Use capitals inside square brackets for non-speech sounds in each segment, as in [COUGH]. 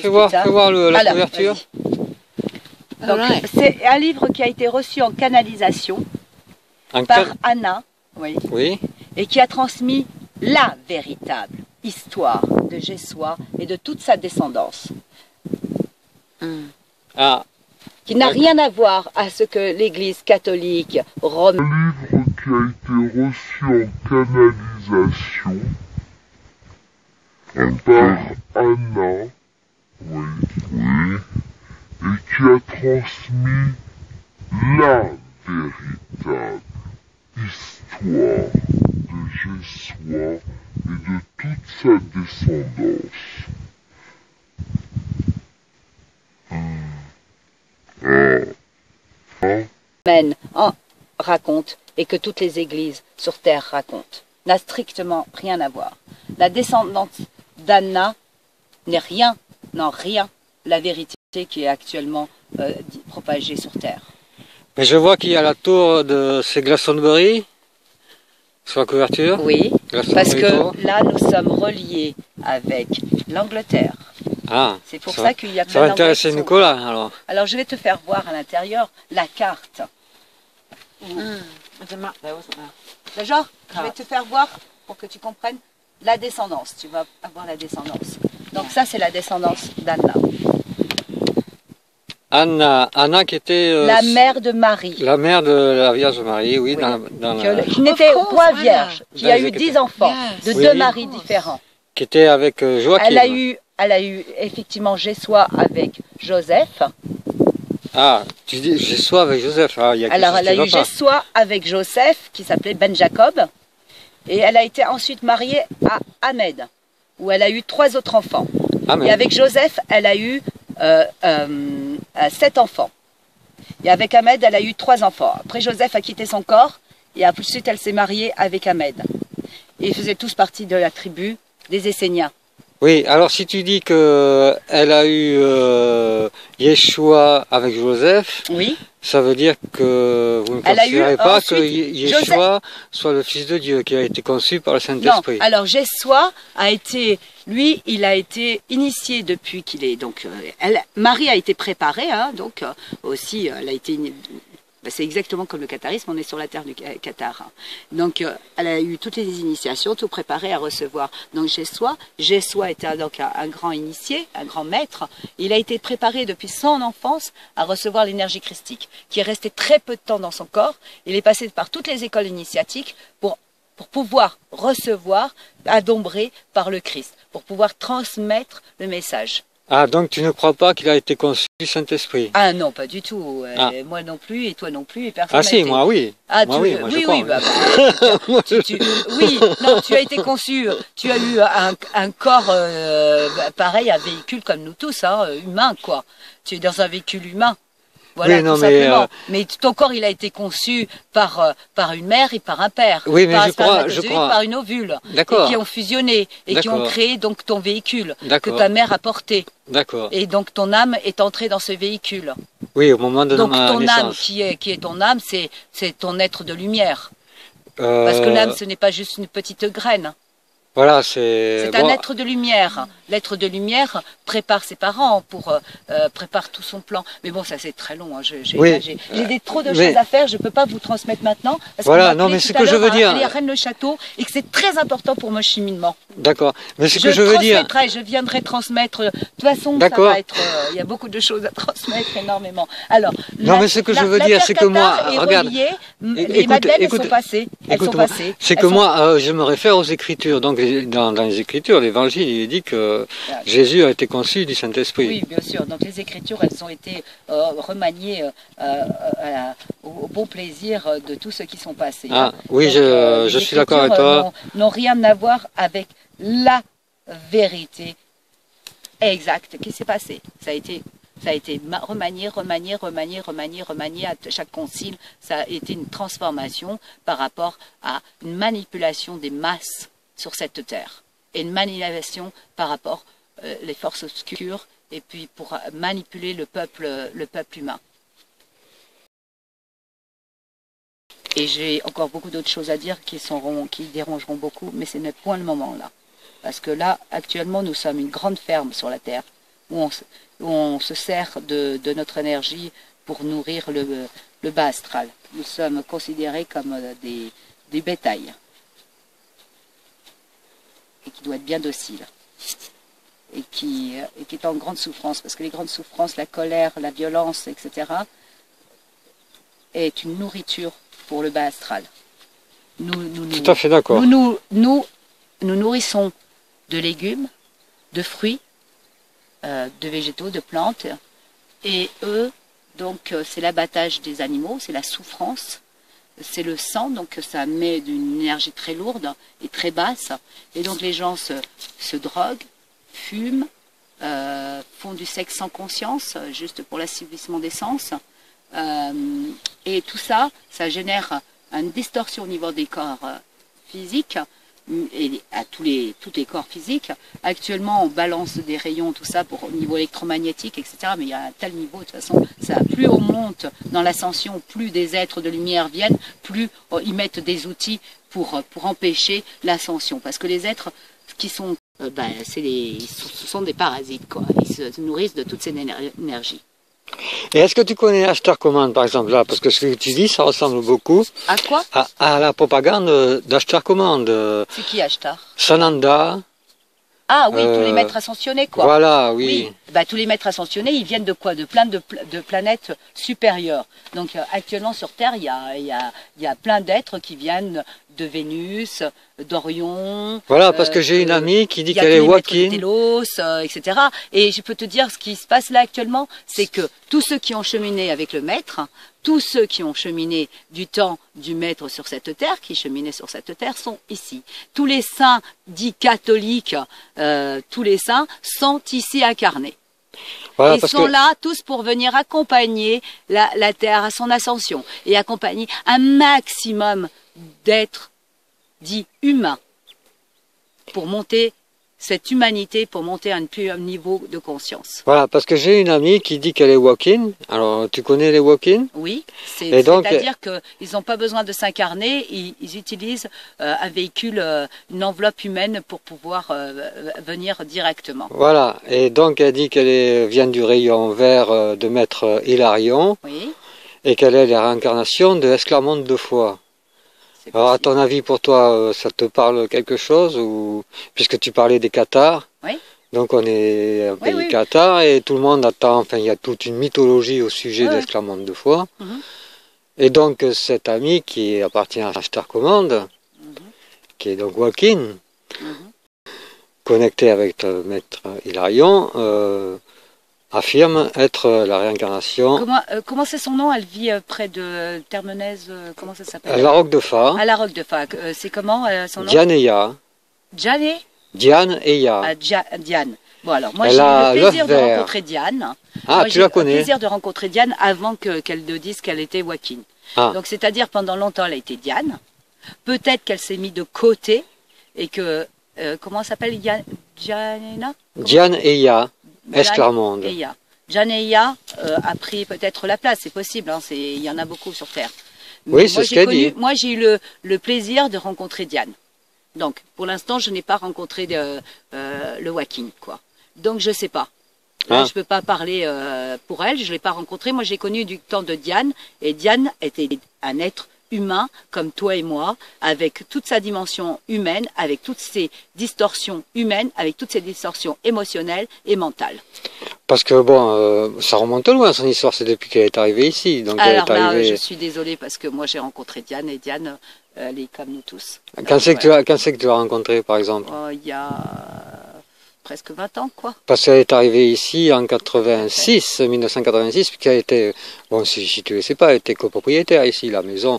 Fais voir, fais voir le- la Alors, couverture. C'est un livre qui a été reçu en canalisation En par Anna oui, Oui. et qui a transmis la véritable histoire de Jessois et de toute sa descendance, Ah, qui n'a rien à voir à ce que l'Église catholique romaine livre qui a été reçu en canalisation par Anna, oui, oui, et qui a transmis la véritable histoire de Jessois et de toute sa descendance. en raconte et que toutes les églises sur terre racontent. N'a strictement rien à voir. La descendance d'Anna n'est rien, rien, la vérité qui est actuellement euh, propagée sur terre. mais je vois qu'il y a la tour de c'est Glastonbury sur la couverture. Oui, parce que là nous sommes reliés avec l'Angleterre. Ah, C'est pour ça ça, va- qu'il y a ça plein va d'Anglais intéresser Nicolas alors. Alors je vais te faire voir à l'intérieur la carte. D'accord Je vais te faire voir pour que tu comprennes la descendance. Tu vas avoir la descendance. Donc ça c'est la descendance d'Anna, Anna, Anna qui était euh, la mère de Marie, la mère de la Vierge Marie, oui, Oui. dans, dans que- la- qui n'était point vierge, qui Dans a eu dix enfants de Oui. deux maris différents. qui était avec euh, Joachim. Elle a eu, elle a eu effectivement Jessois avec Joseph. Ah, tu dis j'ai soif avec Joseph. Ah, il y a quelque Alors chose elle a qui eu va pas. Jessois avec Joseph qui s'appelait Ben Jacob. Et elle a été ensuite mariée à Ahmed, où elle a eu trois autres enfants. Ah, mais Et avec Joseph, elle a eu euh, euh, euh, sept enfants. Et avec Ahmed, elle a eu trois enfants. Après, Joseph a quitté son corps et ensuite, elle s'est mariée avec Ahmed. Et ils faisaient tous partie de la tribu des Esséniens. Oui, alors si tu dis que elle a eu euh, Yeshua avec Joseph, Oui. Ça veut dire que vous ne Elle considérez pas que Ye- Yeshua soit le Fils de Dieu qui a été conçu par le. Saint-Esprit. Alors, Jessois a été, lui, il a été initié depuis qu'il est donc. euh, elle, Marie a été préparée, hein, donc euh, aussi, euh, elle a été. Ben, c'est exactement comme le catharisme, on est sur la terre du Qatar. Donc, euh, elle a eu toutes les initiations, tout préparé à recevoir. Donc, Jessois, Jessois était donc un, un grand initié, un grand maître. Il a été préparé depuis son enfance à recevoir l'énergie christique, qui est restée très peu de temps dans son corps. Il est passé par toutes les écoles initiatiques pour pour pouvoir recevoir, adombré par le Christ, pour pouvoir transmettre le message. Ah, donc tu ne crois pas qu'il a été conçu du Saint-Esprit? Ah non, pas du tout. Euh, Ah. Moi non plus, et toi non plus, et personne Ah si, été. moi oui. Ah, moi, tu- oui, moi, oui, oui, oui. bah, [LAUGHS] bah, tu- tu- oui, non, tu as été conçu, tu as eu un, un corps euh, bah, pareil, un véhicule comme nous tous, hein, humain, quoi. Tu es dans un véhicule humain. Voilà, Oui, non, tout mais, simplement. euh, Mais ton corps, il a été conçu par, euh, par une mère et par un père. Oui, mais par je crois- je spermatozoïde, crois. par une ovule. Et qui ont fusionné et qui ont créé donc ton véhicule que ta mère a porté. d'accord. Et donc ton âme est entrée dans ce véhicule. Oui, au moment de Donc ma ton âme qui est, qui est ton âme, c'est, c'est ton être de lumière. Parce que Euh, l'âme, ce n'est pas juste une petite graine. Voilà, c'est. C'est un bon, être de lumière. L'être de lumière prépare ses parents pour euh, euh, prépare tout son plan. Mais bon, ça c'est très long. hein. J'ai Oui. des- trop de Mais- choses à faire. Je peux pas vous transmettre maintenant. Parce Voilà, non, mais ce que je veux à dire- à Rennes-le-Château et que c'est très important pour mon cheminement. D'accord. Mais ce que je veux dire. je viendrai transmettre. De toute façon, ça va être. euh, Il y a beaucoup de choses à [LAUGHS] transmettre, énormément. Alors. Non, la- mais ce que la- je veux dire, c'est que moi, regarde, reliée, les écoute, madeleines écoute, sont passées. Elles sont passées. c'est que sont- moi, euh, je me réfère aux Écritures. Donc, les- dans, dans les Écritures, l'Évangile, il dit que. Jésus a été conçu du Saint-Esprit. Oui, bien sûr. Donc les écritures, elles ont été euh, remaniées euh, euh, au, au bon plaisir de tous ceux qui sont passés. Ah, oui, Donc, je, je suis d'accord avec toi. n'ont- rien à voir avec la vérité exacte qui s'est passée. Ça a été, ça a été ma- remanié, remanié, remanié, remanié, remanié à chaque concile. Ça a été une transformation par rapport à une manipulation des masses sur cette terre et une manipulation par rapport euh, les forces obscures et puis pour manipuler le peuple, le peuple humain. Et j'ai encore beaucoup d'autres choses à dire qui, dérangeront beaucoup, mais ce n'est point le moment là. Parce que là, actuellement, nous sommes une grande ferme sur la terre. où on, se- sert de, de notre énergie pour nourrir le, le bas astral. Nous sommes considérés comme euh, des, des bétails et qui doit être bien docile et qui, euh, et qui est en grande souffrance parce que les grandes souffrances, la colère, la violence, etc. est une nourriture pour le bas astral. Nous, nous, nous- Tout à fait d'accord. nous, nous, nous, nous nourrissons de légumes, de fruits, euh, de végétaux, de plantes. Et eux, donc, euh, c'est l'abattage des animaux, c'est la souffrance, c'est le sang, donc ça met d'une énergie très lourde et très basse. Et donc les gens se, droguent, fument, euh, font du sexe sans conscience, juste pour l'assouvissement des sens. Euh, et tout ça, ça génère une distorsion au niveau des corps euh, physiques et à tous les, tous les corps physiques. Actuellement, on balance des rayons, tout ça, pour au niveau électromagnétique, etc. Mais il y a un tel niveau, de toute façon, ça, plus on monte dans l'ascension, plus des êtres de lumière viennent, plus euh, ils mettent des outils pour, euh, pour empêcher l'ascension. Parce que les êtres qui sont, euh, ben, les, ce sont des parasites, quoi. Ils se nourrissent de toute cette éner- énergie. Et est-ce que tu connais Ashtar Command, par exemple, là? Parce que ce que tu dis, ça ressemble beaucoup À quoi? À, à la propagande d'Ashtar Command. euh, C'est qui Ashtar Sananda, Ah oui, tous Euh, les maîtres ascensionnés, quoi. voilà, oui. Bah, tous les maîtres ascensionnés, ils viennent de quoi? De plein de, pla- de planètes supérieures. Donc euh, actuellement sur Terre, il y a, y a, il y a plein d'êtres qui viennent de Vénus, d'Orion. Voilà, parce que j'ai une euh, amie qui dit qu'elle est. Télos, euh, etc. Et je peux te dire ce qui se passe là actuellement, c'est que tous ceux qui ont cheminé avec le maître, tous ceux qui ont cheminé du temps du maître sur cette terre, qui cheminaient sur cette terre, sont ici. Tous les saints dits catholiques, euh, tous les saints sont ici incarnés. Voilà, Ils sont que là tous pour venir accompagner la, la Terre à son ascension et accompagner un maximum d'êtres dits humains pour monter cette humanité, pour monter à un plus haut niveau de conscience. voilà, parce que j'ai une amie qui dit qu'elle est walking. Alors, tu connais les walking Oui, c'est- Et donc- c'est-à-dire qu'ils n'ont pas besoin de s'incarner, ils, ils utilisent euh, un véhicule, euh, une enveloppe humaine pour pouvoir euh, venir directement. Voilà, et donc elle dit qu'elle vient du rayon vert de maître Hilarion Oui, et qu'elle est la réincarnation de Esclamonde de foi. Alors, à ton avis, pour toi, euh, ça te parle quelque chose ou puisque tu parlais des Qatars? Oui. Donc, on est un Oui, pays oui. Qatar et tout le monde attend. Enfin, il y a toute une mythologie au sujet ouais. d'Esclamonde de foi. Et donc, euh, cette amie qui appartient à Star Command, Mhm. qui est donc Joaquin, Mhm. connecté avec le maître Hilarion, euh, affirme être la réincarnation Comment euh, comment c'est son nom? Elle vit euh, près de Termenez. euh, comment ça à s'appelle la Roque de Fa, À la Roque de. Euh, c'est comment euh, son nom? Diane et Ya. Diane Diane et Ya. Ah, Dia- Diane. Bon alors moi j'ai eu le plaisir de vert. rencontrer Diane. Ah, Moi, tu j'ai la eu le connais plaisir de rencontrer Diane avant que qu'elle ne dise qu'elle était Joaquin. Ah. Donc c'est-à-dire pendant longtemps elle a été Diane. Peut-être qu'elle s'est mise de côté et que euh, comment elle s'appelle? Diana Diane et Janeya euh, a pris peut-être la place, c'est possible, hein, c'est- il y en a beaucoup sur Terre. Oui, c'est moi, ce j'ai qu'elle connu- dit. Moi, j'ai eu le, le plaisir de rencontrer Diane. Donc, pour l'instant, je n'ai pas rencontré de- euh, le Waking, quoi. Donc, je sais pas. Là, Ah. je peux pas parler euh, pour elle, je l'ai pas rencontrée. Moi, j'ai connu du temps de Diane, et Diane était un être humain comme toi et moi, avec toute sa dimension humaine, avec toutes ses distorsions humaines, avec toutes ses distorsions émotionnelles et mentales. Parce que bon, euh, ça remonte loin son histoire, c'est depuis qu'elle est arrivée ici. Donc elle Alors est là, arrivée. je suis désolée parce que moi j'ai rencontré Diane et Diane, euh, elle est comme nous tous. Quand c'est que, tu Ouais. as- quand que tu l'as rencontrée, par exemple? Il y a presque 20 ans, quoi. Parce qu'elle est arrivée ici en 86, 1986, puisqu'elle était, bon, si, si tu ne le sais pas, elle était copropriétaire ici, la maison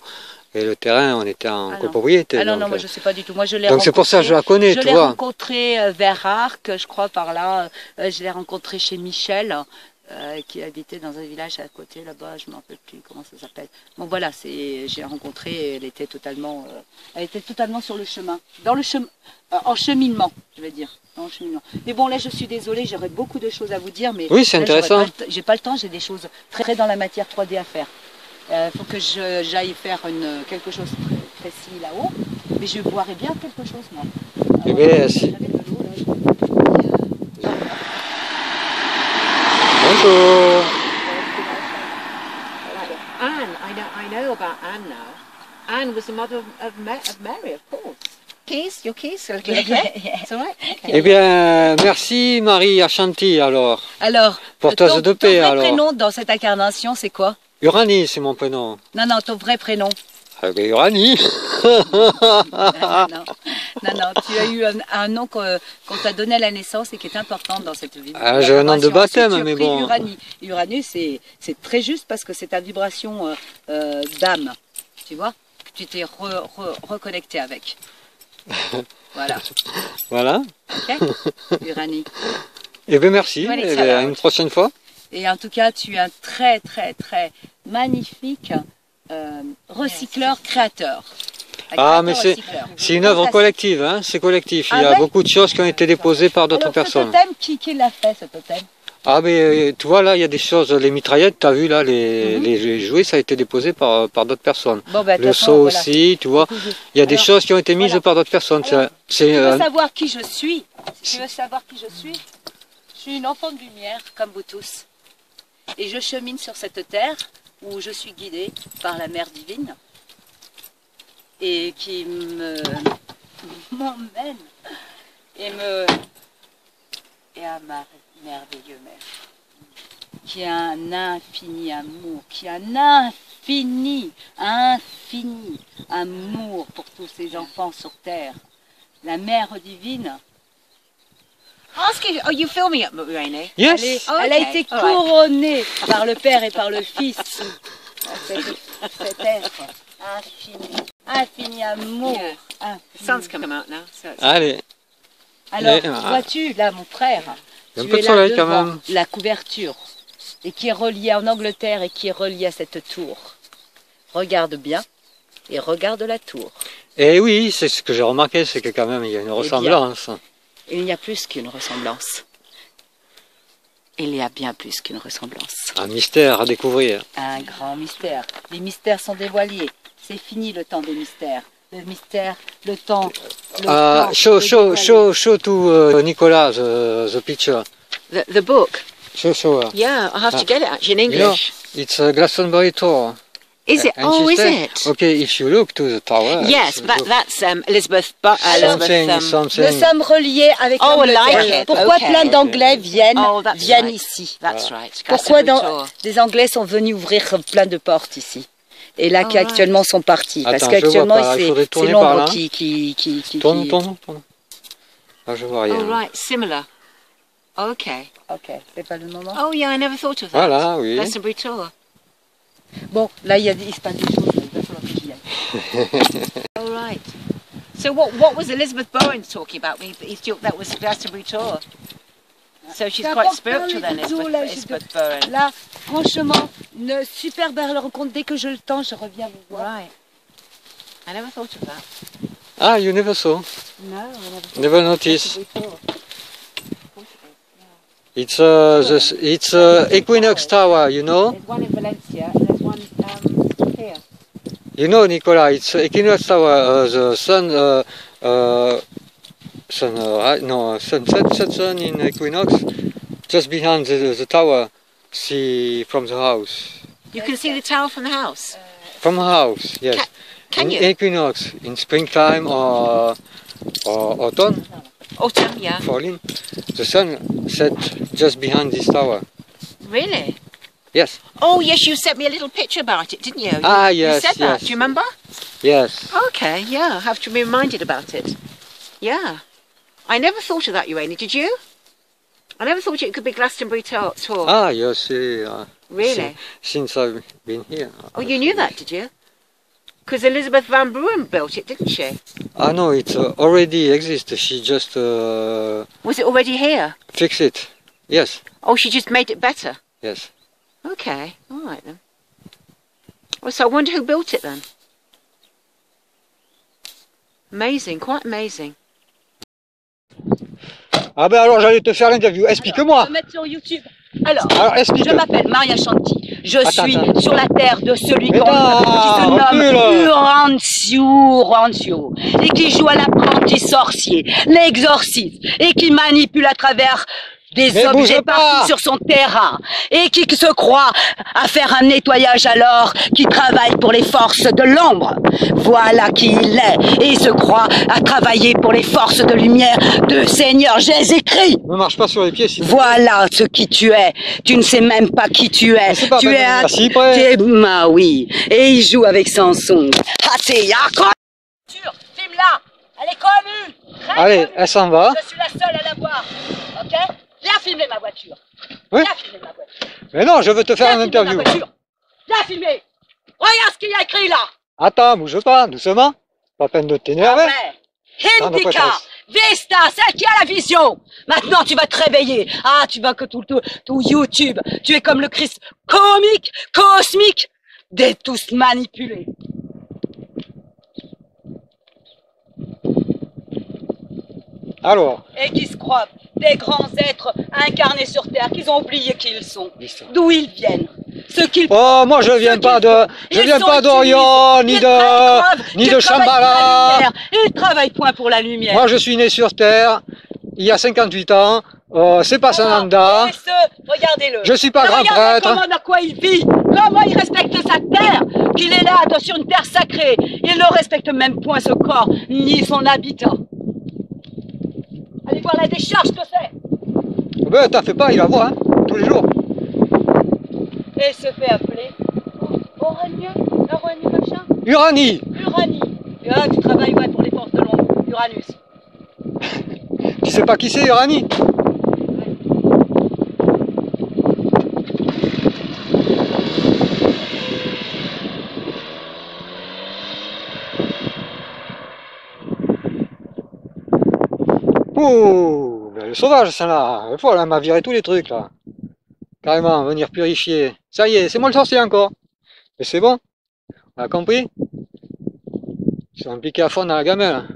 et le terrain, on était en Ah copropriété. Ah non, donc, non, moi je sais pas du tout. Moi je l'ai donc c'est pour ça que je la connais, Je tu l'ai vois. rencontré euh, vers Arc, je crois par là. Euh, je l'ai rencontré chez Michel, euh, qui habitait dans un village à côté là-bas. Je ne me rappelle plus comment ça s'appelle. Bon voilà, c'est j'ai rencontré. Elle était totalement, euh, elle était totalement sur le chemin, dans le chemin, euh, en cheminement, je vais dire. En cheminement. Mais bon là, je suis désolée, j'aurais beaucoup de choses à vous dire, mais Oui, c'est intéressant. J'ai pas le temps, j'ai des choses très, très dans la matière 3D à faire. Il faut que j'aille faire une, quelque chose très précis là-haut. Mais je boirais bien quelque chose, moi. Eh Alors, bien, euh, si- j'avais de l'eau, là, je- euh, Bonjour. Anne, I know, I know about Anne now. Anne was the mother of, of, Ma- of Mary, of course. Keys, your keys, okay? [LAUGHS] It's all right. Okay. Eh bien, merci Marie Ashanti alors. Alors, Porteuse ton, de ton paix vrai alors. prénom dans cette incarnation, c'est quoi? Uranie, c'est mon prénom. Non, non, ton vrai prénom. Bien, Uranie. non, non, tu as eu un, un nom qu'on t'a donné à la naissance et qui est important dans cette vie. Ah, j'ai un nom de. Ensuite, baptême, mais bon. Uranie. Uranus, c'est très juste parce que c'est ta vibration euh, euh, d'âme, tu vois? Que Tu t'es re- re- reconnecté avec. [LAUGHS] voilà, Voilà. ok Uranie. Eh bien, merci. Allez, Eh bien, va. une prochaine fois. Et en tout cas, tu es un très, très, très magnifique euh, recycleur créateur. Un Ah, mais c'est- une œuvre collective, hein. C'est collectif. Il y Ah a ouais beaucoup de choses qui ont été déposées par d'autres Alors, ce personnes. totem, qui, qui l'a fait, ce totem? Ah, mais euh, tu vois, là, il y a des choses, les mitraillettes, tu as vu, là, les, Mhm. les jouets, ça a été déposé par, par d'autres personnes. Bon, ben, Le seau voilà. aussi, tu vois. Il y a des Alors, choses qui ont été mises voilà. par d'autres personnes. Alors, C'est Tu veux euh, savoir qui je suis? Si tu veux savoir qui je suis Je suis une enfant de lumière, comme vous tous. Et je chemine sur cette terre où je suis guidée par la mère divine et qui me m'emmène et me et à ma merveilleux mère qui a un infini amour, qui a un infini, infini amour pour tous ses enfants sur terre. La mère divine, Ask you, are you filming it, Rainey? Yes. elle, est- Oh, elle a été All right. couronnée par le Père et par le Fils. Cet, être infini, infini amour. Yeah. infini. The sun's come out now, so. Allez. Alors, euh, vois-tu, là, mon frère, tu es là soleil devant la couverture, et qui est reliée en Angleterre et qui est reliée à cette tour. Regarde bien, et regarde la tour. Et Eh oui, c'est ce que j'ai remarqué, c'est que quand même, il y a une ressemblance. Il n'y a plus qu'une ressemblance. Il y a bien plus qu'une ressemblance. Un mystère à découvrir. Un grand mystère. Les mystères sont dévoilés. C'est fini le temps des mystères. Le mystère, le temps. Le Uh, temps show, show, show, show to uh, Nicolas the, the picture. The, the book? Show, show. Yeah, I'll have to get it actually in You know, English. it's a Glastonbury tour. Is it? And Oh, is said- it? Okay, if you look to the tower. Yes, that, that's um, Elizabeth, Bu- uh, something, Elizabeth um, something. Nous sommes reliés avec Oh, like it. Pourquoi Okay. plein d'Anglais viennent, Oh, that's viennent right. ici? That's right. Pourquoi dans- des Anglais sont venus ouvrir plein de portes ici? Et là Oh, qui actuellement sont partis parce Attends, qu'actuellement c'est l'ombre qui qui qui qui, Tourne, tourne, tourne. Ah, je vois rien. Oh, right, similar. Okay. Ok, c'est pas le moment. Oh, yeah, I never thought of that. Voilà, oui. Glastonbury Tour. Bon, là il y a il se passe des choses, il va falloir que j'y aille. Oh, right. So what what was Elizabeth Bowen talking about? We, he thought that was Glastonbury Tour. So she's quite important, spiritual then, les bisous, Elizabeth, là, je Elizabeth Bowen. Là, franchement, une super belle rencontre. Dès que je le temps, je reviens vous voir. Right. I never thought of that. Ah, you never saw. No, on a- Never noticed. It's uh, the, it's uh, Equinox Tower, you know. There's one in Valencia and there's one um, here. You know, Nicola, it's Equinox Tower. Uh, the sun, uh, uh, sun, uh, no, sunset, set sun in Equinox, just behind the, the tower. See from the house. You can see the tower from the house. From the house, yes. Ca- Can in you? Equinox, in springtime or, or autumn, Autumn, yeah. falling, the sun set just behind this tower. Really? Yes, Oh, yes, you sent me a little picture about it, didn't you? You- Ah, You yes, said that. yes. Do you remember? yes. Okay, yeah. I have to be reminded about it. Yeah. I never thought of that, Urania. Did you? I never thought it could be Glastonbury tour. Ah, yes, uh, really? since I've been here. Oh, you knew that, did you? Because Elizabeth Van Bruin built it, didn't she? I know, it uh, already exists. She just uh, Was it already here? fix it. Yes, Oh, she just made it better. yes. Okay, all right then. Well, so I wonder who built it then. Amazing, quite amazing. Ah ben alors j'allais te faire l'interview. Explique-moi. Je vais mettre sur YouTube. Alors, Alors explique. je m'appelle Maria Chanti. Je Attends, suis attends. sur la terre de celui qui se nomme Urancio, Urancio, et qui joue à l'apprenti sorcier, l'exorciste, et qui manipule à travers des Mais objets partout sur son terrain et qui se croit à faire un nettoyage alors, qui travaille pour les forces de l'ombre. Voilà qui il est et il se croit à travailler pour les forces de lumière de Seigneur Jésus-Christ. Ne marche pas sur les pieds si Voilà ce qui tu es. Tu ne sais même pas qui tu es. pas Tu es un... si près. T'es- Bah oui. Et il joue avec Samsung. Ah, c'est. Filme-la. Elle est connue. Très Allez, connue. elle s'en va. Je suis la seule à la voir. Ok? Viens filmer ma voiture. Oui. Viens filmer ma voiture. Mais non, je veux te faire Viens une filmer ma interview. voiture. Viens filmer. Regarde ce qu'il y a écrit là. Attends, bouge pas, doucement. Pas peine de t'énerver. Indica. Vista, celle qui a la vision. Maintenant, tu vas te réveiller. Ah, tu vas que tout, tout, tout YouTube. Tu es comme le Christ comique, cosmique, des tous manipulés. Alors, Et qui se croient des grands êtres incarnés sur Terre, qu'ils ont oublié qui ils sont, d'où ils viennent, ce qu'ils Oh, moi je viens pas de, je viens pas d'Orient, ni de, ils ni de Shambhala. Ils travaillent point pour la lumière. Moi je suis né sur Terre, il y a 58 ans, euh, c'est pas Sananda. Et ce, regardez-le. Je suis pas grand Regardez prêtre. comment, à quoi il vit, comment il respecte sa terre, qu'il est là dans- sur une terre sacrée. Il ne respecte même point ce corps, ni son habitat. Allez voir la décharge que c'est. Ben t'en fais pas, il la voit, hein, tous les jours. Et se fait appeler Orania, Orania machin, Uranie, Uranie. Et là, tu travailles ouais, pour les forces de l'ombre, Uranus. [LAUGHS] tu sais pas qui c'est Uranie? Ouh, le sauvage, ça là. Elle m'a viré tous les trucs là. Carrément, venir purifier. Ça y est, c'est moi le sorcier encore. Mais c'est bon. On a compris Ils sont impliqués à fond dans la gamelle.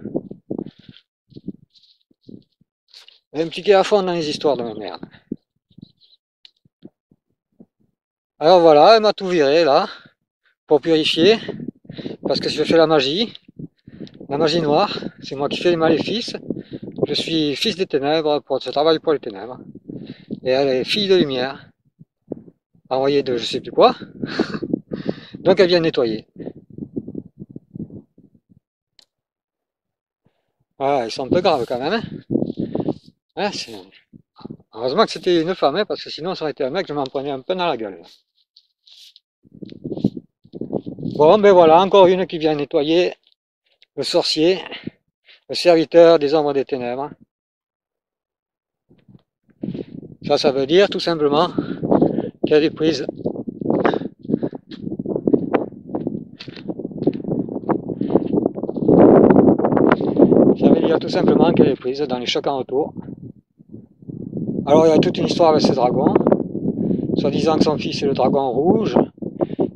Impliqués à fond dans les histoires de ma merde. Alors voilà, elle m'a tout viré là. Pour purifier. Parce que je fais la magie. La magie noire. C'est moi qui fais les maléfices. Je suis fils des ténèbres, pour, je travaille pour les ténèbres. Et elle est fille de lumière. Envoyée de je sais plus quoi. [LAUGHS] Donc elle vient nettoyer. Voilà, ils sont un peu graves quand même. Hein Heureusement que c'était une femme, hein, parce que sinon ça aurait été un mec, je m'en prenais un peu dans la gueule. Bon, ben voilà, encore une qui vient nettoyer le sorcier, le serviteur des ombres des ténèbres. Ça, ça veut dire tout simplement qu'elle est prise. Ça veut dire tout simplement qu'elle est prise dans les chocs en retour. Alors il y a toute une histoire avec ce dragon, soit disant que son fils est le dragon rouge,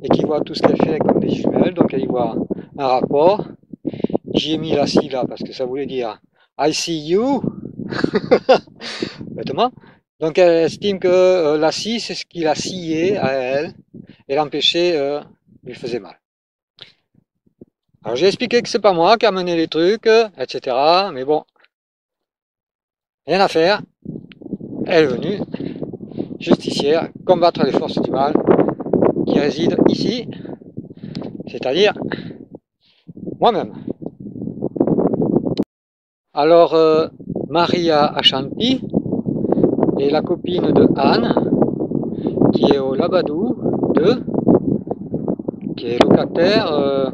et qu'il voit tout ce qu'elle fait comme des jumelles, donc elle y voit un rapport. J'y ai mis la scie là parce que ça voulait dire I see you. [LAUGHS] Bêtement. Donc elle estime que euh, la scie, c'est ce qui l'a scié à elle et l'empêchait, euh, lui faisait mal. Alors j'ai expliqué que c'est pas moi qui a mené les trucs, euh, etc. Mais bon, rien à faire. Elle est venue, justicière, combattre les forces du mal qui résident ici, c'est-à-dire moi-même. Alors, euh, Maria Ashanti est la copine de Anne, qui est au Labadou 2, qui est locataire, euh,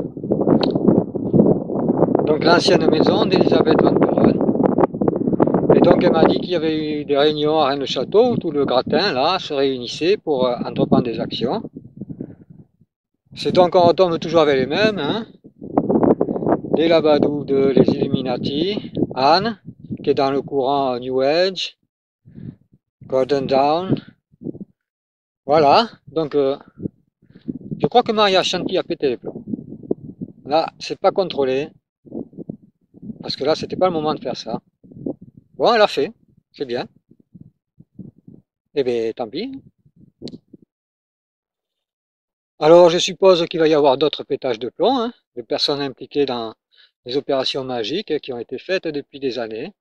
donc l'ancienne maison d'Elisabeth Van Buren. Et donc elle m'a dit qu'il y avait eu des réunions à Rennes-le-Château où tout le gratin là se réunissait pour euh, entreprendre des actions. C'est donc on retombe toujours avec les mêmes, hein. Labadou de les Illuminati, Anne, qui est dans le courant New Age, Golden Dawn. Voilà, donc euh, je crois que Maria Shanti a pété les plombs. Là, c'est pas contrôlé, parce que là, c'était pas le moment de faire ça. Bon, elle a fait, c'est bien. Eh bien, tant pis. Alors, je suppose qu'il va y avoir d'autres pétages de plomb, hein, de personnes impliquées dans les opérations magiques qui ont été faites depuis des années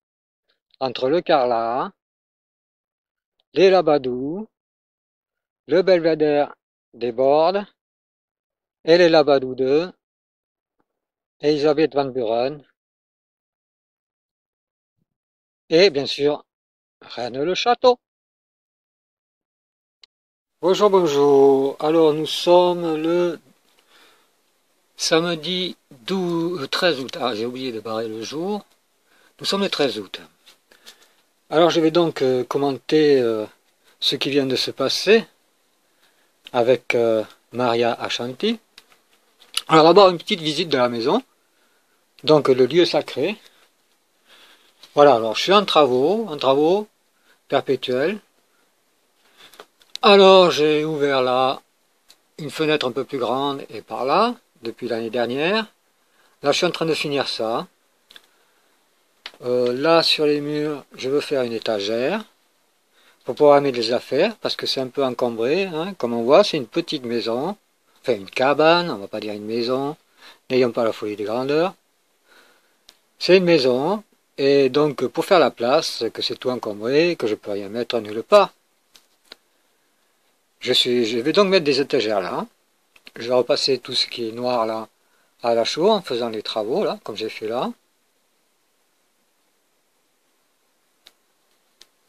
entre le Carla, les Labadou, le Belvedere déborde, et les Labadou 2, Elisabeth Van Buren, et bien sûr, Rennes le Château. Bonjour, bonjour. Alors nous sommes le samedi 12, 13 août. Ah, j'ai oublié de barrer le jour. Nous sommes le 13 août. Alors je vais donc euh, commenter euh, ce qui vient de se passer avec euh, Maria Ashanti. Alors d'abord une petite visite de la maison, donc le lieu sacré. Voilà, alors je suis en travaux, en travaux perpétuels. Alors j'ai ouvert là une fenêtre un peu plus grande et par là, depuis l'année dernière. Là je suis en train de finir ça. Euh, là sur les murs, je veux faire une étagère pour pouvoir mettre les affaires parce que c'est un peu encombré. Hein. Comme on voit, c'est une petite maison, enfin une cabane, on va pas dire une maison, n'ayons pas la folie des grandeurs. C'est une maison, et donc pour faire la place, que c'est tout encombré, que je peux rien mettre nulle part. Je vais donc mettre des étagères là. Je vais repasser tout ce qui est noir là à la chaux en faisant les travaux là, comme j'ai fait là.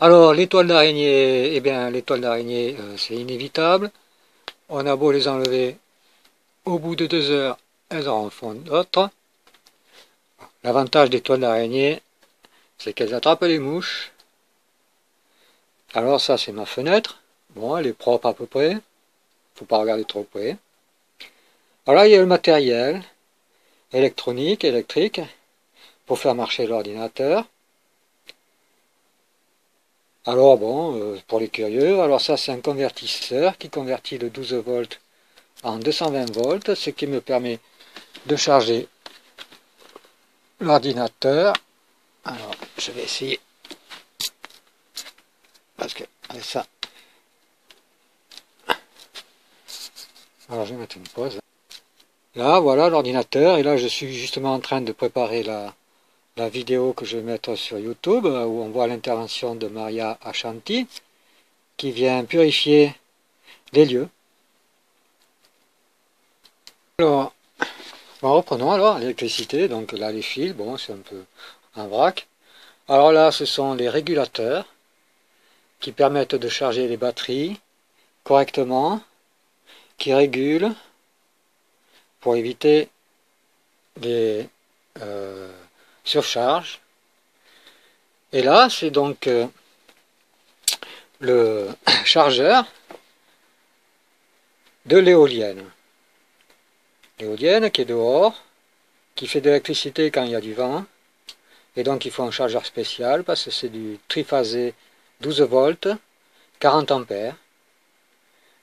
Alors, les toiles d'araignée, eh bien, les toiles d'araignée, euh, c'est inévitable. On a beau les enlever, au bout de deux heures, elles en font d'autres. L'avantage des toiles d'araignée, c'est qu'elles attrapent les mouches. Alors ça, c'est ma fenêtre. Bon, elle est propre à peu près. Faut pas regarder trop près. Alors il y a le matériel électronique, électrique, pour faire marcher l'ordinateur. Alors bon, euh, pour les curieux, alors ça c'est un convertisseur qui convertit le 12 volts en 220 volts, ce qui me permet de charger l'ordinateur. Alors je vais essayer, parce que avec ça, alors je vais mettre une pause. Là voilà l'ordinateur, et là je suis justement en train de préparer la, vidéo que je vais mettre sur YouTube, euh, où on voit l'intervention de Maria Ashanti, qui vient purifier les lieux. Alors, reprenons alors l'électricité, donc là les fils, bon c'est un peu un vrac. Alors là ce sont les régulateurs qui permettent de charger les batteries correctement, qui régulent pour éviter les euh, surcharge. Et là, c'est donc euh, le [COUGHS] chargeur de l'éolienne. L'éolienne qui est dehors, qui fait de l'électricité quand il y a du vent. Et donc il faut un chargeur spécial parce que c'est du triphasé 12 volts, 40 ampères.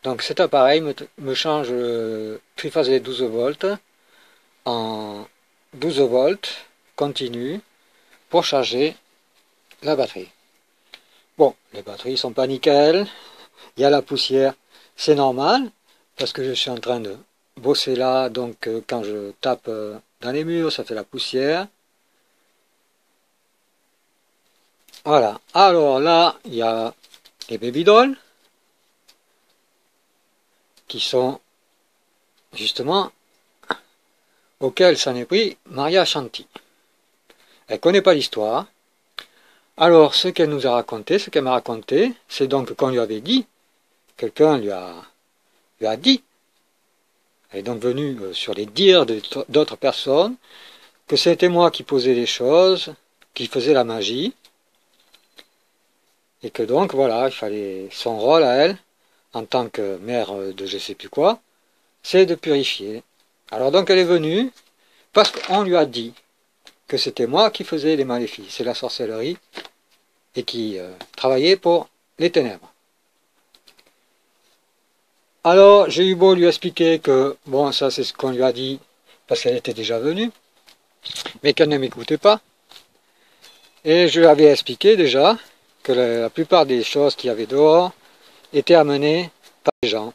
Donc cet appareil me, me change le triphasé 12 volts en 12 volts continue pour charger la batterie. Bon, les batteries sont pas nickel, il y a la poussière, c'est normal, parce que je suis en train de bosser là, donc euh, quand je tape euh, dans les murs, ça fait la poussière. Voilà, alors là, il y a les baby dolls, qui sont justement auxquels s'en est pris Maria Chanty. Elle connaît pas l'histoire. Alors, ce qu'elle nous a raconté, ce qu'elle m'a raconté, c'est donc qu'on lui avait dit, quelqu'un lui a, lui a dit, elle est donc venue euh, sur les dires d'autres personnes, que c'était moi qui posais les choses, qui faisais la magie, et que donc, voilà, il fallait son rôle à elle, en tant que mère de je sais plus quoi, c'est de purifier. Alors donc elle est venue, parce qu'on lui a dit, que c'était moi qui faisais les maléfices, c'est la sorcellerie, et qui euh, travaillait pour les ténèbres. Alors, j'ai eu beau lui expliquer que, bon, ça c'est ce qu'on lui a dit, parce qu'elle était déjà venue, mais qu'elle ne m'écoutait pas. Et je lui avais expliqué déjà que la, plupart des choses qu'il y avait dehors étaient amenées par les gens.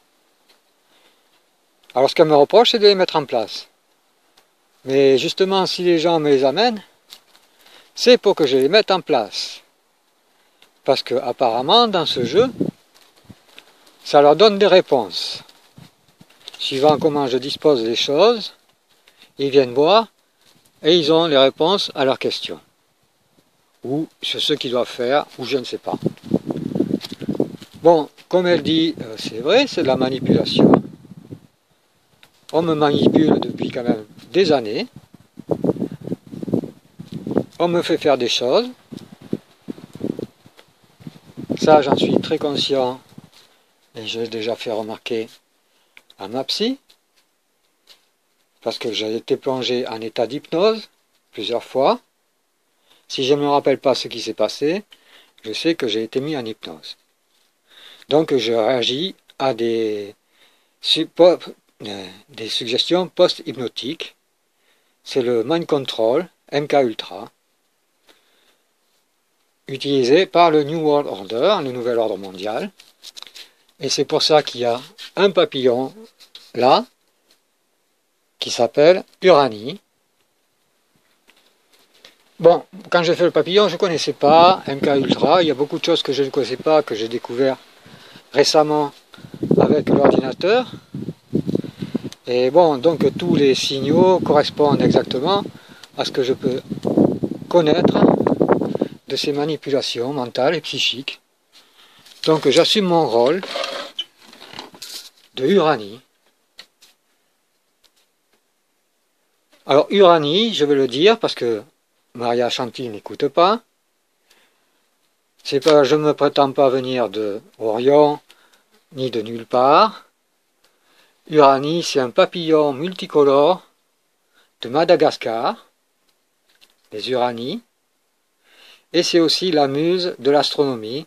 Alors ce qu'elle me reproche, c'est de les mettre en place. Mais justement, si les gens me les amènent, c'est pour que je les mette en place. Parce que apparemment, dans ce jeu, ça leur donne des réponses. Suivant comment je dispose des choses, ils viennent voir et ils ont les réponses à leurs questions. Ou sur ce qu'ils doivent faire, ou je ne sais pas. Bon, comme elle dit, euh, c'est vrai, c'est de la manipulation. On me manipule depuis quand même des années. On me fait faire des choses. Ça, j'en suis très conscient et je l'ai déjà fait remarquer à ma psy parce que j'ai été plongé en état d'hypnose plusieurs fois. Si je ne me rappelle pas ce qui s'est passé, je sais que j'ai été mis en hypnose. Donc je réagis à des, euh, des suggestions post-hypnotiques. C'est le Mind Control MK Ultra, utilisé par le New World Order, le nouvel ordre mondial. Et c'est pour ça qu'il y a un papillon là, qui s'appelle Uranie. Bon, quand j'ai fait le papillon, je ne connaissais pas MK Ultra. Il y a beaucoup de choses que je ne connaissais pas, que j'ai découvert récemment avec l'ordinateur. Et bon, donc tous les signaux correspondent exactement à ce que je peux connaître de ces manipulations mentales et psychiques. Donc j'assume mon rôle de Uranie. Alors Uranie, je veux le dire parce que Maria Chanty n'écoute pas. C'est pas, je ne me prétends pas venir de Orion ni de nulle part. Uranie, c'est un papillon multicolore de Madagascar, les Uranies, et c'est aussi la muse de l'astronomie,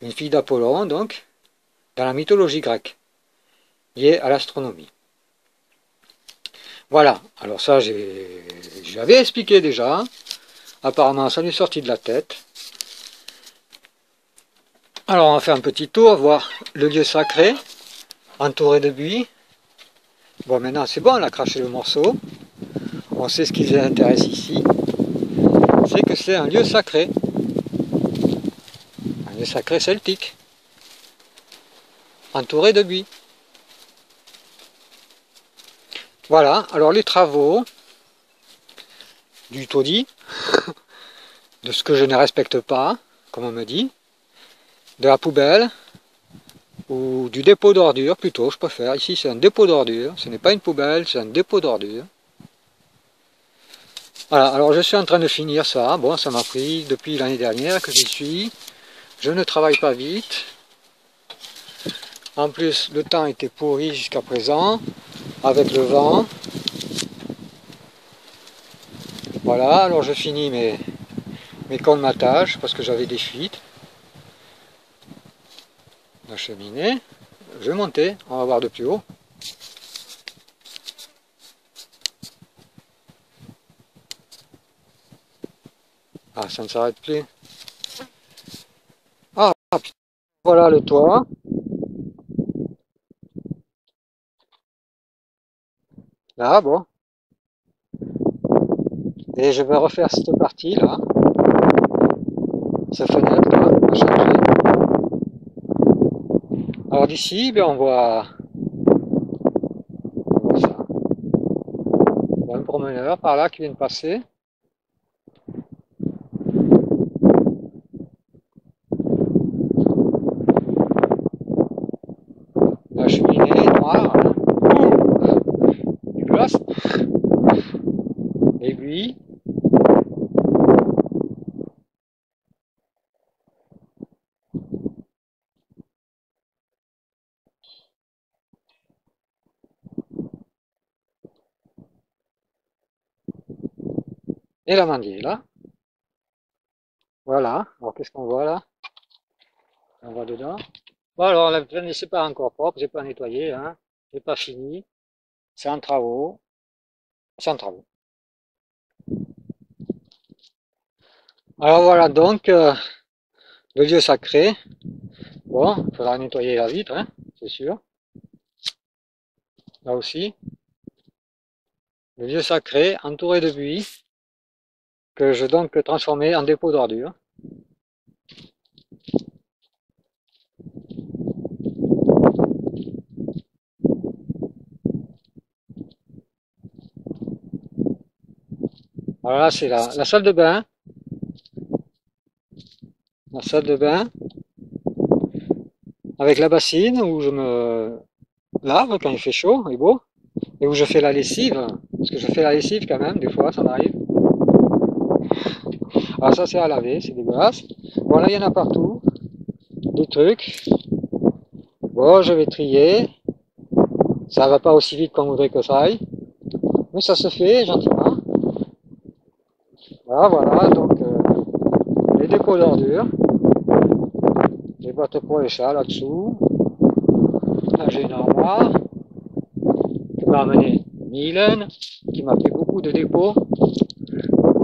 une fille d'Apollon, donc, dans la mythologie grecque, liée à l'astronomie. Voilà, alors ça j'avais expliqué déjà, apparemment ça lui est sorti de la tête. Alors on va faire un petit tour, voir le lieu sacré, entouré de buis. Bon maintenant c'est bon, on a craché le morceau. On sait ce qui les intéresse ici. C'est que c'est un lieu sacré. Un lieu sacré celtique. Entouré de buis. Voilà, alors les travaux du taudis, [LAUGHS] de ce que je ne respecte pas, comme on me dit, de la poubelle ou du dépôt d'ordures plutôt, je préfère. Ici c'est un dépôt d'ordures, ce n'est pas une poubelle, c'est un dépôt d'ordures. Voilà, alors je suis en train de finir ça. Bon, ça m'a pris depuis l'année dernière que j'y suis. Je ne travaille pas vite. En plus, le temps était pourri jusqu'à présent, avec le vent. Voilà, alors je finis mes, mes colmatages parce que j'avais des fuites la cheminée. Je vais monter, on va voir de plus haut. Ah, ça ne s'arrête plus. Ah, voilà le toit. Là, bon. Et je vais refaire cette partie là. Cette fenêtre là, on va changer. D'ici, ben, on voit, ça. On voit un promeneur par là qui vient de passer. La cheminée noire, du glace, aiguille. Et la mandier là. Voilà, alors qu'est-ce qu'on voit là? On voit dedans. Bon alors la plaine c'est pas encore propre, j'ai pas nettoyé, hein. j'ai pas fini. C'est en travaux. C'est en travaux. Alors voilà donc euh, le lieu sacré. Bon, il faudra nettoyer la vitre, hein, c'est sûr. Là aussi. Le lieu sacré, entouré de buis que je donc transformer en dépôt d'ordures. Voilà, c'est la, la salle de bain. La salle de bain avec la bassine où je me lave quand il fait chaud et beau et où je fais la lessive parce que je fais la lessive quand même des fois ça m'arrive alors ça, c'est à laver, c'est dégueulasse. Voilà, il y en a partout. Des trucs. Bon, je vais trier. Ça va pas aussi vite qu'on voudrait que ça aille. Mais ça se fait gentiment. Voilà, voilà, donc euh, les dépôts d'ordures. Les boîtes pour les chats là-dessous. Là, j'ai une armoire que m'a amené Milen, qui m'a fait beaucoup de dépôts,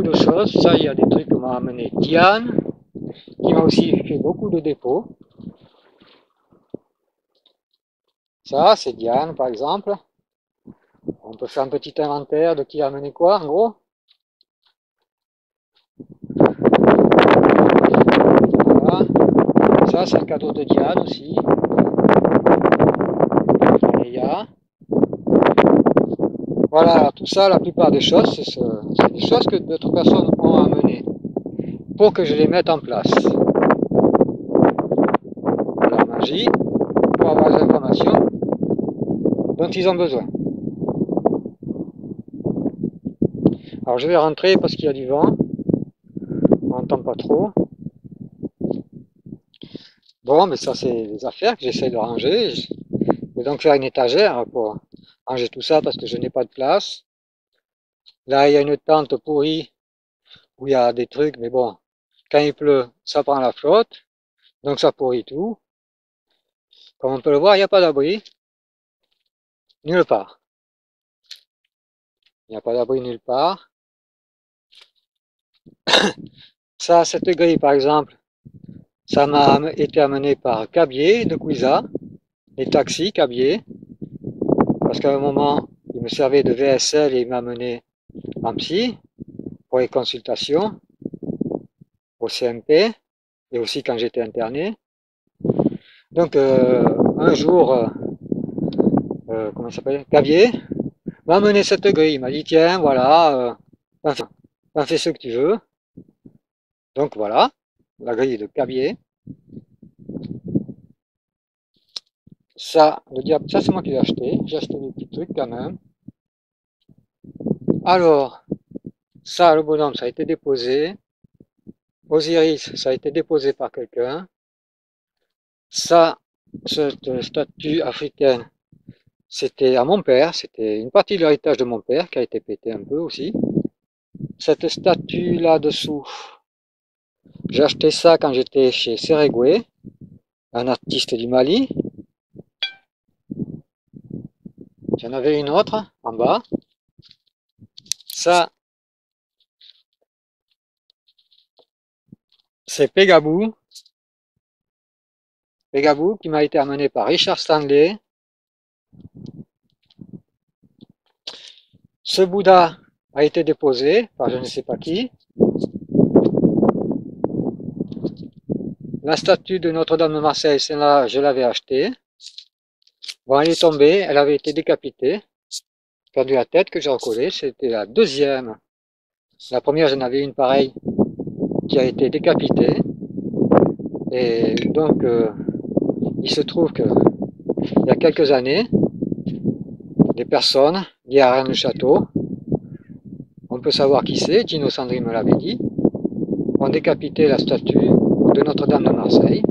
de choses. Ça, il y a des trucs que m'a amené Diane, qui m'a aussi fait beaucoup de dépôts. Ça, c'est Diane, par exemple. On peut faire un petit inventaire de qui a amené quoi, en gros. Ça, c'est un cadeau de Diane aussi. Léa. Voilà, tout ça, la plupart des choses, c'est ce, c'est des choses que d'autres personnes ont amenées pour que je les mette en place. La magie, pour avoir les informations dont ils ont besoin. Alors je vais rentrer parce qu'il y a du vent. On n'entend pas trop. Bon, mais ça c'est des affaires que j'essaie de ranger. Je vais donc faire une étagère pour ranger tout ça parce que je n'ai pas de place. Là, il y a une tente pourrie où il y a des trucs, mais bon, quand il pleut, ça prend la flotte. Donc ça pourrit tout. Comme on peut le voir, il n'y a pas d'abri. Nulle part. Il n'y a pas d'abri nulle part. [COUGHS] Ça, cette grille, par exemple, ça m'a été amené par Cabier de Cuisa, les taxis Cabier, parce qu'à un moment, il me servait de VSL et il m'a amené en psy pour les consultations au CMP et aussi quand j'étais interné. Donc, euh, un jour, euh, euh, comment s'appelle Cavier m'a amené cette grille. Il m'a dit tiens, voilà, euh, enfin, en fais ce que tu veux. Donc voilà, la grille de Cavier. Ça, le diable, ça c'est moi qui l'ai acheté. J'ai acheté des petits trucs quand même. Alors, ça, le bonhomme, ça a été déposé. Osiris, ça a été déposé par quelqu'un. Ça, cette statue africaine, c'était à mon père, c'était une partie de l'héritage de mon père qui a été pété un peu aussi. Cette statue là-dessous, j'ai acheté ça quand j'étais chez Seregwe, un artiste du Mali. J'en avais une autre en bas. Ça, c'est Pegaboo. Pegaboo qui m'a été amené par Richard Stanley. Ce Bouddha a été déposé par je ne sais pas qui. La statue de Notre-Dame de Marseille, celle-là, je l'avais achetée. Bon, elle est tombée, elle avait été décapitée. Perdu la tête que j'ai recollée, c'était la deuxième. La première, j'en avais une pareille qui a été décapitée. Et donc, euh, il se trouve que il y a quelques années, des personnes liées à Rennes le Château, on peut savoir qui c'est, Gino Sandri me l'avait dit, ont décapité la statue de Notre-Dame de Marseille.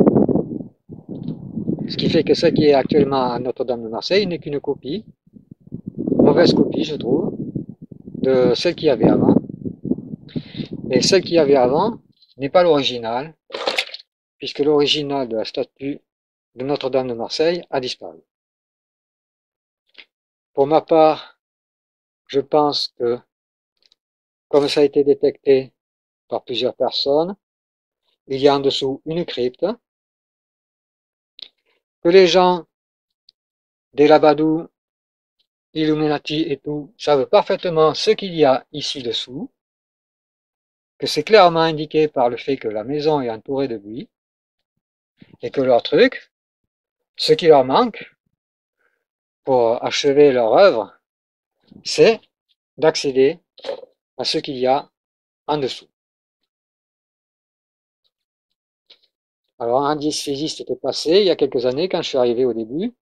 Ce qui fait que ce qui est actuellement à Notre-Dame de Marseille n'est qu'une copie, mauvaise copie je trouve, de celle qu'il y avait avant. Et celle qu'il y avait avant n'est pas l'original, puisque l'original de la statue de Notre-Dame de Marseille a disparu. Pour ma part, je pense que, comme ça a été détecté par plusieurs personnes, il y a en dessous une crypte, que les gens des Labadou, Illuminati et tout savent parfaitement ce qu'il y a ici dessous, que c'est clairement indiqué par le fait que la maison est entourée de buis, et que leur truc, ce qui leur manque pour achever leur œuvre, c'est d'accéder à ce qu'il y a en dessous. Alors, un dysphysiste était passé il y a quelques années quand je suis arrivé au début.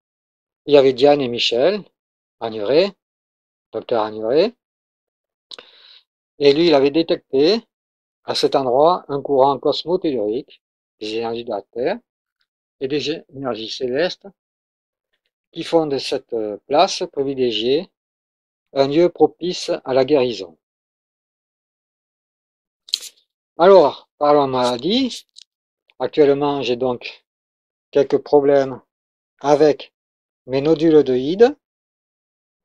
Il y avait Diane et Michel, Agnuret, docteur Agnuret. Et lui, il avait détecté à cet endroit un courant cosmotellurique des énergies de la Terre et des énergies célestes qui font de cette euh, place privilégiée un lieu propice à la guérison. Alors, parlons maladie. Actuellement, j'ai donc quelques problèmes avec mes nodules de hide.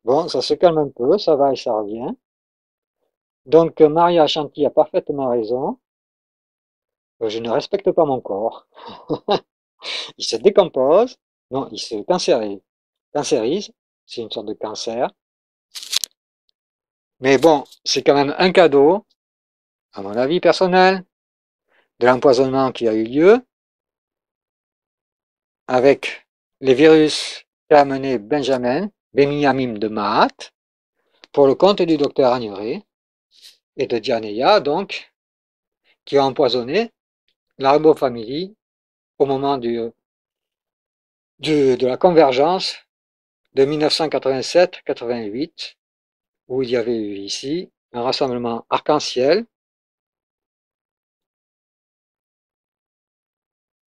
Bon, ça se calme un peu, ça va et ça revient. Donc, Maria Chanty a parfaitement raison. Je ne respecte pas mon corps. [LAUGHS] il se décompose. Non, il se cancérise. Cancérise. C'est une sorte de cancer. Mais bon, c'est quand même un cadeau, à mon avis personnel, de l'empoisonnement qui a eu lieu avec les virus qu'a amené Benjamin, Benjamin de Mahat, pour le compte du docteur Agnoré et de Dianeya, donc, qui a empoisonné l'Arbo Family au moment du, de la convergence de 1987-88, où il y avait eu ici un rassemblement arc-en-ciel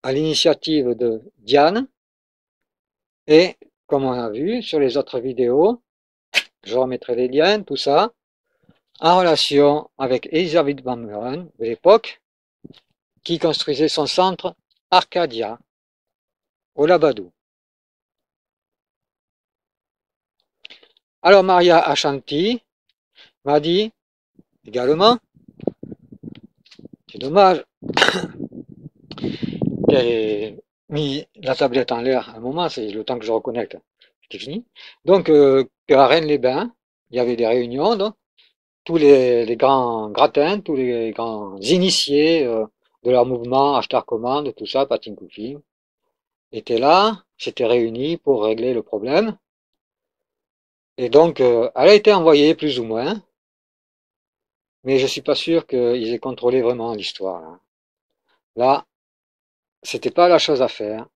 à l'initiative de Diane et comme on a vu sur les autres vidéos, je remettrai les liens, tout ça, en relation avec Elisabeth Van de l'époque, qui construisait son centre Arcadia au Labadou. Alors Maria Ashanti m'a dit également, c'est dommage ait mis la tablette en l'air à un moment, c'est le temps que je reconnecte, c'était fini. Donc euh, à Rennes-les-Bains, il y avait des réunions, tous les, grands gratins, tous les grands initiés euh, de leur mouvement, acheteur commande, tout ça, patin étaient là, s'étaient réunis pour régler le problème. Et donc, euh, elle a été envoyée plus ou moins, mais je suis pas sûr qu'ils aient contrôlé vraiment l'histoire. Là, là c'était pas la chose à faire.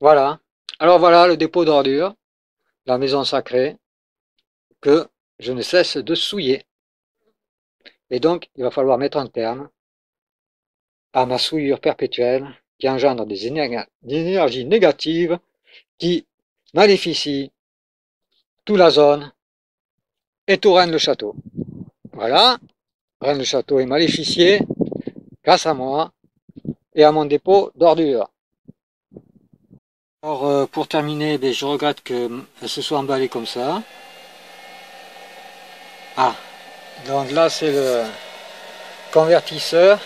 Voilà. Alors voilà le dépôt d'ordures, la maison sacrée, que je ne cesse de souiller. Et donc, il va falloir mettre un terme à ma souillure perpétuelle qui engendre des énergies négatives qui maléficie toute la zone et tout Rennes-le-Château. Voilà, Rennes-le-Château est maléficié grâce à moi et à mon dépôt d'ordures. Alors euh, pour terminer, ben, je regrette qu'elle se soit emballée comme ça. Ah, donc là c'est le convertisseur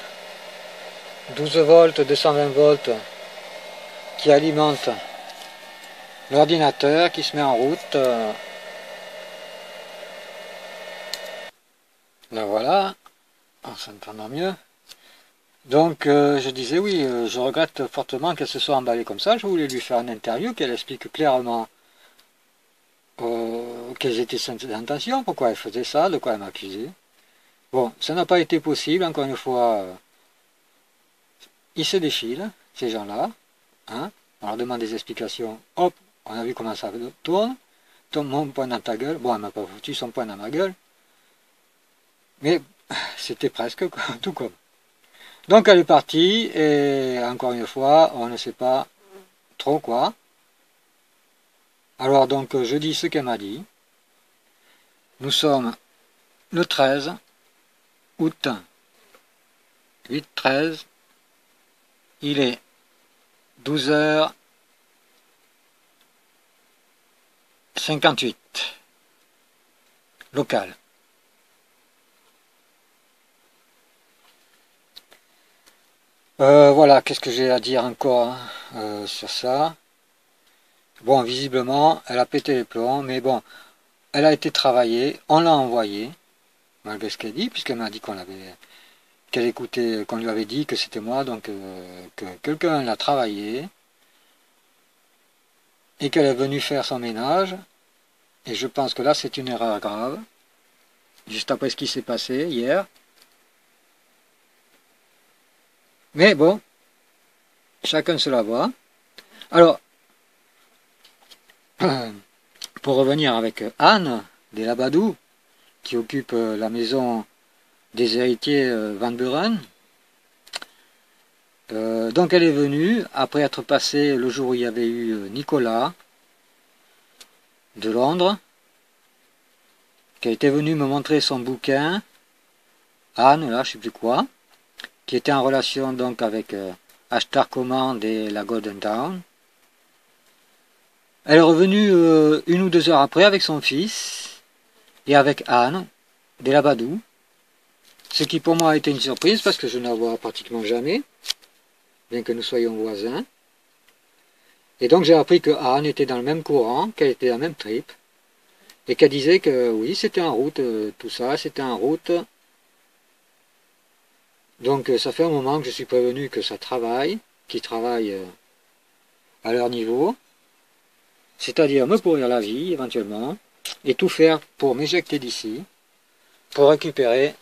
12 volts, 220 volts qui alimente l'ordinateur qui se met en route. Euh. Là voilà, oh, ça me mieux. Donc euh, je disais oui, euh, je regrette fortement qu'elle se soit emballée comme ça. Je voulais lui faire une interview, qu'elle explique clairement quelles étaient ses intentions, pourquoi elle faisait ça, de quoi elle m'accusait. Bon, ça n'a pas été possible, encore une fois. ils se défilent, ces gens-là. Hein on leur demande des explications, hop, on a vu comment ça tourne. Tombe mon poing dans ta gueule. Bon, elle m'a pas foutu son poing dans ma gueule. Mais c'était presque [LAUGHS] tout comme. Donc elle est partie et encore une fois, on ne sait pas trop quoi. Alors donc je dis ce qu'elle m'a dit. Nous sommes le 13 août 8-13. Il est 12 heures 58. Local. Euh, voilà, qu'est-ce que j'ai à dire encore hein, euh, sur ça? Bon, visiblement, elle a pété les plombs, mais bon, elle a été travaillée, on l'a envoyée, malgré ce qu'elle dit, puisqu'elle m'a dit qu'on avait, qu'elle écoutait, qu'on lui avait dit que c'était moi, donc euh, que quelqu'un l'a travaillée, et qu'elle est venue faire son ménage, et je pense que là c'est une erreur grave, juste après ce qui s'est passé hier. Mais bon, chacun se la voit. Alors, [CLEARS THROAT] pour revenir avec Anne des Labadou, qui occupe euh, la maison des héritiers euh, Van Buren. Euh, donc elle est venue, après être passée le jour où il y avait eu Nicolas de Londres, qui été venu me montrer son bouquin, Anne, là, je sais plus quoi, qui était en relation donc avec Ashtar Command et la Golden Town. Elle est revenue une ou deux heures après avec son fils, et avec Anne, des Labadou, ce qui pour moi a été une surprise parce que je ne la vois pratiquement jamais, bien que nous soyons voisins. Et donc j'ai appris que Anne était dans le même courant, qu'elle était dans la même trip, et qu'elle disait que oui, c'était en route, euh, tout ça, c'était en route. Donc euh, ça fait un moment que je suis prévenu que ça travaille, qu'ils travaillent euh, à leur niveau, c'est-à-dire me pourrir la vie éventuellement, et tout faire pour m'éjecter d'ici, pour récupérer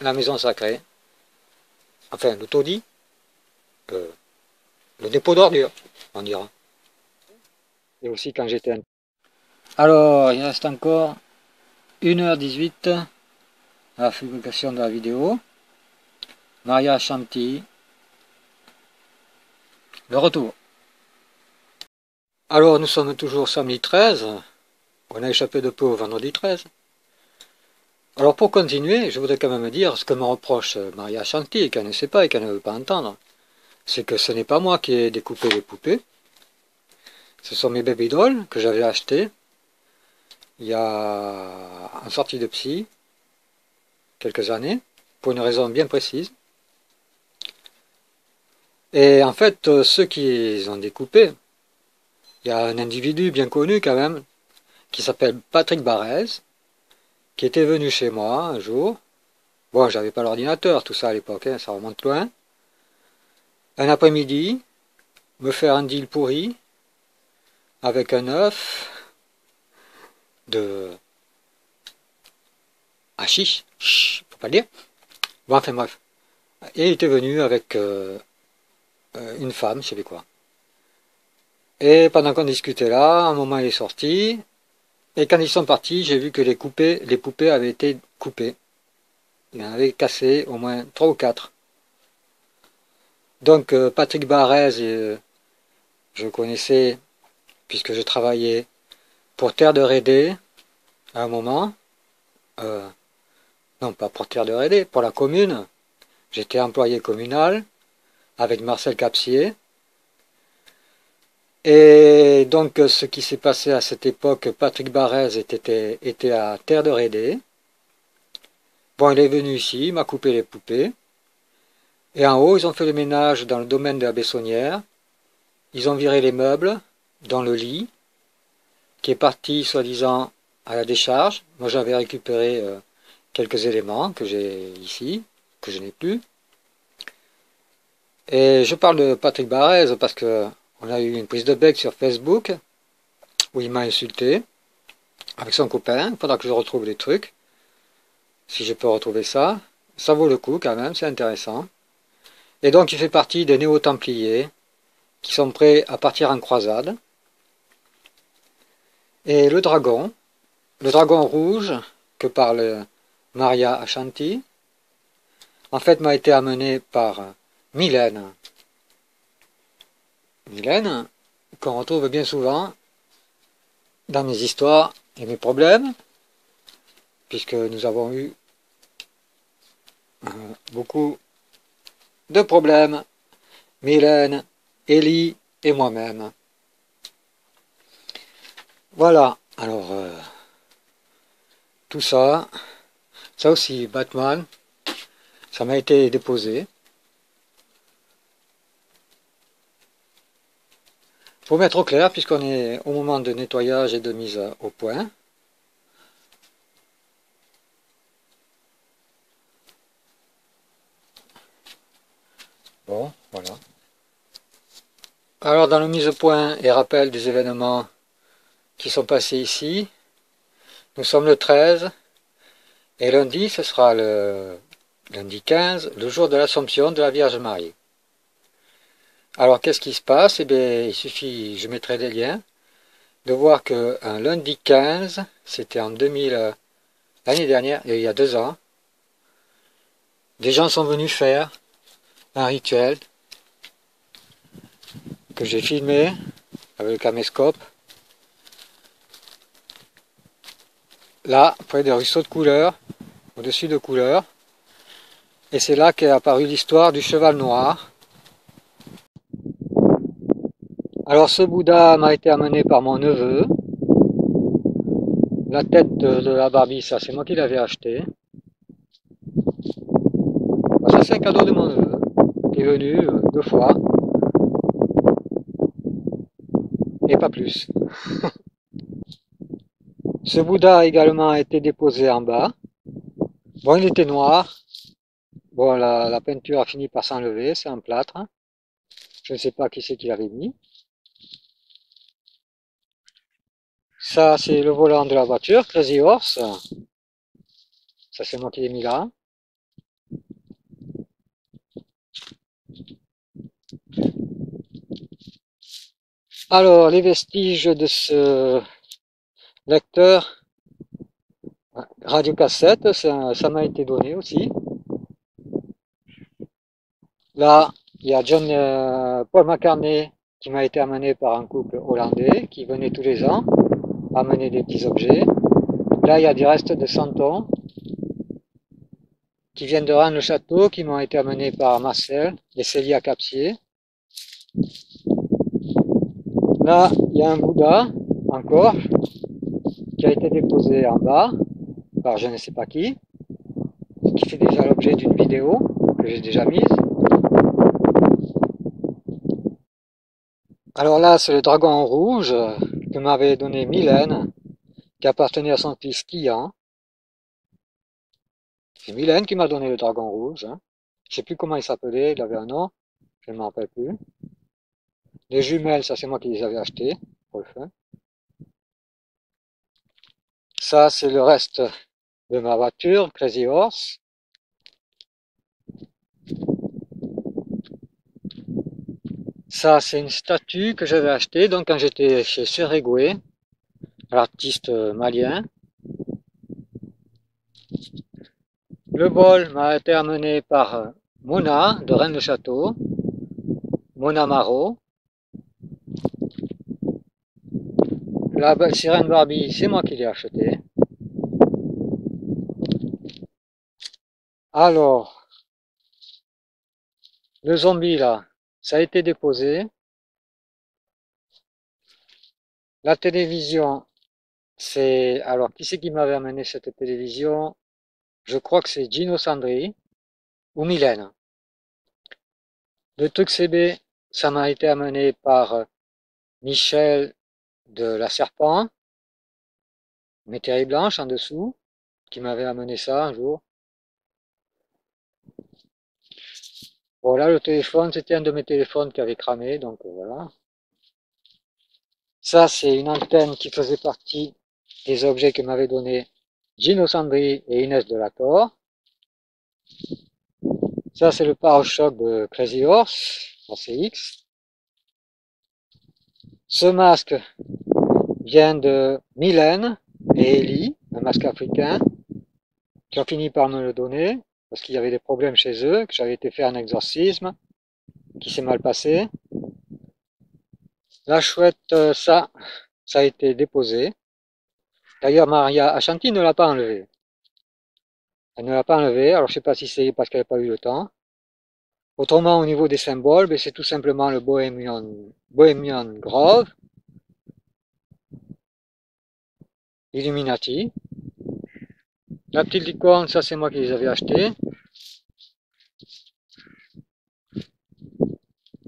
la maison sacrée, enfin le taudis, euh, le dépôt d'ordures, on dira. Et aussi quand j'étais... Alors, il reste encore 1h18 à la publication de la vidéo. Maria Chanty, le retour. Alors, nous sommes toujours samedi 13, on a échappé de peu au vendredi 13. Alors pour continuer, je voudrais quand même dire ce que me reproche Maria Chanty, qu'elle ne sait pas et qu'elle ne veut pas entendre. C'est que ce n'est pas moi qui ai découpé les poupées. Ce sont mes baby dolls que j'avais achetés il y a en sortie de psy, quelques années, pour une raison bien précise. Et en fait, ceux qui ont découpés, il y a un individu bien connu quand même, qui s'appelle Patrick Barrez, qui était venu chez moi un jour. Bon, j'avais pas l'ordinateur, tout ça à l'époque, hein, ça remonte loin. Un après-midi, me faire un deal pourri avec un œuf de chut, faut pas le dire. Bon, enfin bref. Et il était venu avec euh, euh, une femme, je sais pas quoi. Et pendant qu'on discutait là, un moment il est sorti, et quand ils sont partis, j'ai vu que les, coupées, les poupées avaient été coupées. Il en avait cassé au moins trois ou quatre. Donc euh, Patrick Barrez, euh, je connaissais, puisque je travaillais pour Terre de Rédé à un moment. Euh, non, pas pour Terre de Rédé, pour la commune. J'étais employé communal avec Marcel Capsier. Et donc, ce qui s'est passé à cette époque, Patrick Barrez était, à Terre de Rédé. Bon, il est venu ici, il m'a coupé les poupées. Et en haut, ils ont fait le ménage dans le domaine de la Bessonnière. Ils ont viré les meubles dans le lit, qui est parti, soi-disant, à la décharge. Moi, j'avais récupéré euh, quelques éléments que j'ai ici, que je n'ai plus. Et je parle de Patrick Barrez parce que on a eu une prise de bec sur Facebook où il m'a insulté avec son copain. Faudra que je retrouve les trucs. Si je peux retrouver ça. Ça vaut le coup quand même, c'est intéressant. Et donc il fait partie des néo-templiers qui sont prêts à partir en croisade. Et le dragon, le dragon rouge que parle Maria Ashanti, en fait m'a été amené par Mylène, Mylène, qu'on retrouve bien souvent dans mes histoires et mes problèmes, puisque nous avons eu euh, beaucoup de problèmes, Mylène, Ellie et moi-même. Voilà, alors euh, tout ça, ça aussi, Batman, ça m'a été déposé. Pour mettre au clair, puisqu'on est au moment de nettoyage et de mise au point, Bon, voilà. Alors dans le mise au point et rappel des événements qui sont passés ici, nous sommes le 13, Et lundi, ce sera le lundi 15, le jour de l'Assomption de la Vierge Marie. Alors qu'est-ce qui se passe? Eh bien, il suffit, je mettrai des liens, de voir que un lundi 15, c'était en 2000, euh, l'année dernière, il y a deux ans, des gens sont venus faire un rituel que j'ai filmé avec le caméscope. Là, près des ruisseaux de couleur, au-dessus de couleur. Et c'est là qu'est apparue l'histoire du cheval noir. Alors ce Bouddha m'a été amené par mon neveu. La tête de, la Barbie, ça c'est moi qui l'avais acheté. Ça c'est un cadeau de mon neveu, qui est venu euh, deux fois. Et pas plus. [LAUGHS] Ce Bouddha également a été déposé en bas. Bon, il était noir. Bon, la, peinture a fini par s'enlever, c'est un plâtre. Je ne sais pas qui c'est qui l'avait mis. Ça, c'est le volant de la voiture, Crazy Horse. Ça, c'est moi qui l'ai mis là. Alors, les vestiges de ce lecteur radiocassette, ça, ça m'a été donné aussi. Là, il y a John euh, Paul McCartney qui m'a été amené par un couple hollandais qui venait tous les ans amener des petits objets. Là, il y a des restes de santons qui viennent de Rennes-le-Château, qui m'ont été amenés par Marcel et Célia Capsier. Là, il y a un Bouddha, encore, qui a été déposé en bas, par je ne sais pas qui, qui fait déjà l'objet d'une vidéo que j'ai déjà mise. Alors là, c'est le dragon rouge que m'avait donné Mylène, qui appartenait à son fils Kian. C'est Mylène qui m'a donné le dragon rouge. Hein. Je sais plus comment il s'appelait, il avait un nom, je ne m'en rappelle plus. Les jumelles, ça c'est moi qui les avais achetées pour. Ça c'est le reste de ma voiture, Crazy Horse. Ça c'est une statue que j'avais achetée donc quand j'étais chez Seregwe, l'artiste malien. Le bol m'a été amené par Mona de Rennes-le-Château, Mona Marot. La sirène Barbie, c'est moi qui l'ai acheté. Alors, le zombie là, ça a été déposé. La télévision, c'est... Alors, qui c'est qui m'avait amené cette télévision? Je crois que c'est Gino Sandri ou Mylène. Le truc CB, ça m'a été amené par Michel de la Serpent, métairie blanche en dessous, qui m'avait amené ça un jour. Voilà, le téléphone, c'était un de mes téléphones qui avait cramé, donc euh, voilà. Ça, c'est une antenne qui faisait partie des objets que m'avaient donné Gino Sandri et Inès de Lator. Ça, c'est le pare-choc de Crazy Horse, CX. Ce masque vient de Mylène et Ellie, un masque africain, qui ont fini par me le donner, parce qu'il y avait des problèmes chez eux, que j'avais été faire un exorcisme, qui s'est mal passé. La chouette, euh, ça, ça a été déposé. D'ailleurs, Maria Ashanti ne l'a pas enlevé. Elle ne l'a pas enlevé, alors je sais pas si c'est parce qu'elle n'a pas eu le temps. Autrement, au niveau des symboles, ben, c'est tout simplement le Bohemian, Bohemian Grove, Illuminati. La petite licorne, ça c'est moi qui les avais achetées.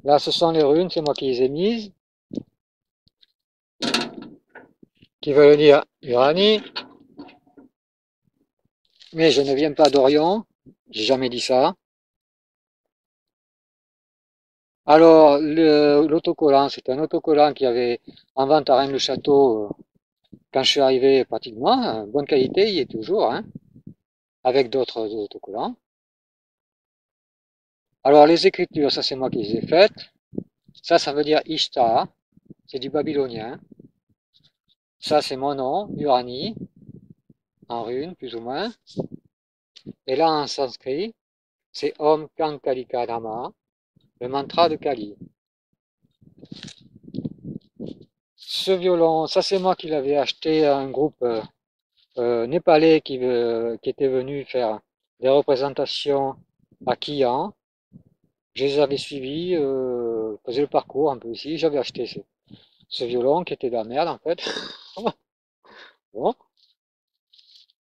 Là, ce sont les runes, c'est moi qui les ai mises. Qui veulent dire Uranie. Mais je ne viens pas d'Orion, j'ai jamais dit ça. Alors, l'autocollant, c'est un autocollant qui avait en vente à Rennes-le-Château euh, quand je suis arrivé pratiquement. Bonne qualité, il est toujours. Hein. avec d'autres autocollants. Alors les écritures, ça c'est moi qui les ai faites. Ça, ça veut dire Ishtar, c'est du babylonien. Ça c'est mon nom, Urani, en rune plus ou moins. Et là en sanskrit, c'est Om Kankalika Dhamma, le mantra de Kali. Ce violon, ça c'est moi qui l'avais acheté à un groupe euh, euh, népalais qui, euh, qui était venu faire des représentations à Kian. Je les avais suivis, euh, faisais le parcours un peu ici, j'avais acheté ce, ce, violon qui était de la merde en fait. [LAUGHS] bon.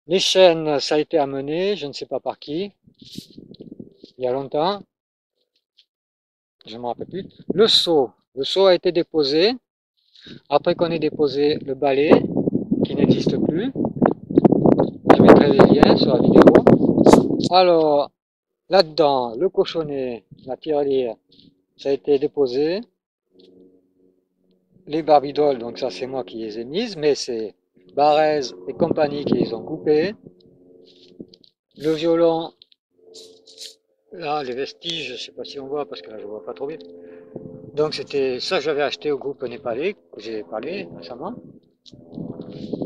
Les chaînes, ça a été amené, je ne sais pas par qui, il y a longtemps, je ne me rappelle plus. Le seau, le seau a été déposé, après qu'on ait déposé le balai, qui n'existe plus, je mettrai les liens sur la vidéo. Alors, là-dedans, le cochonnet, la tirelire, ça a été déposé. Les barbidoles, donc ça c'est moi qui les ai mises, mais c'est Barrez et compagnie qui les ont coupées. Le violon, là les vestiges, je sais pas si on voit parce que là je vois pas trop bien. Donc c'était ça j'avais acheté au groupe népalais, que j'ai parlé récemment.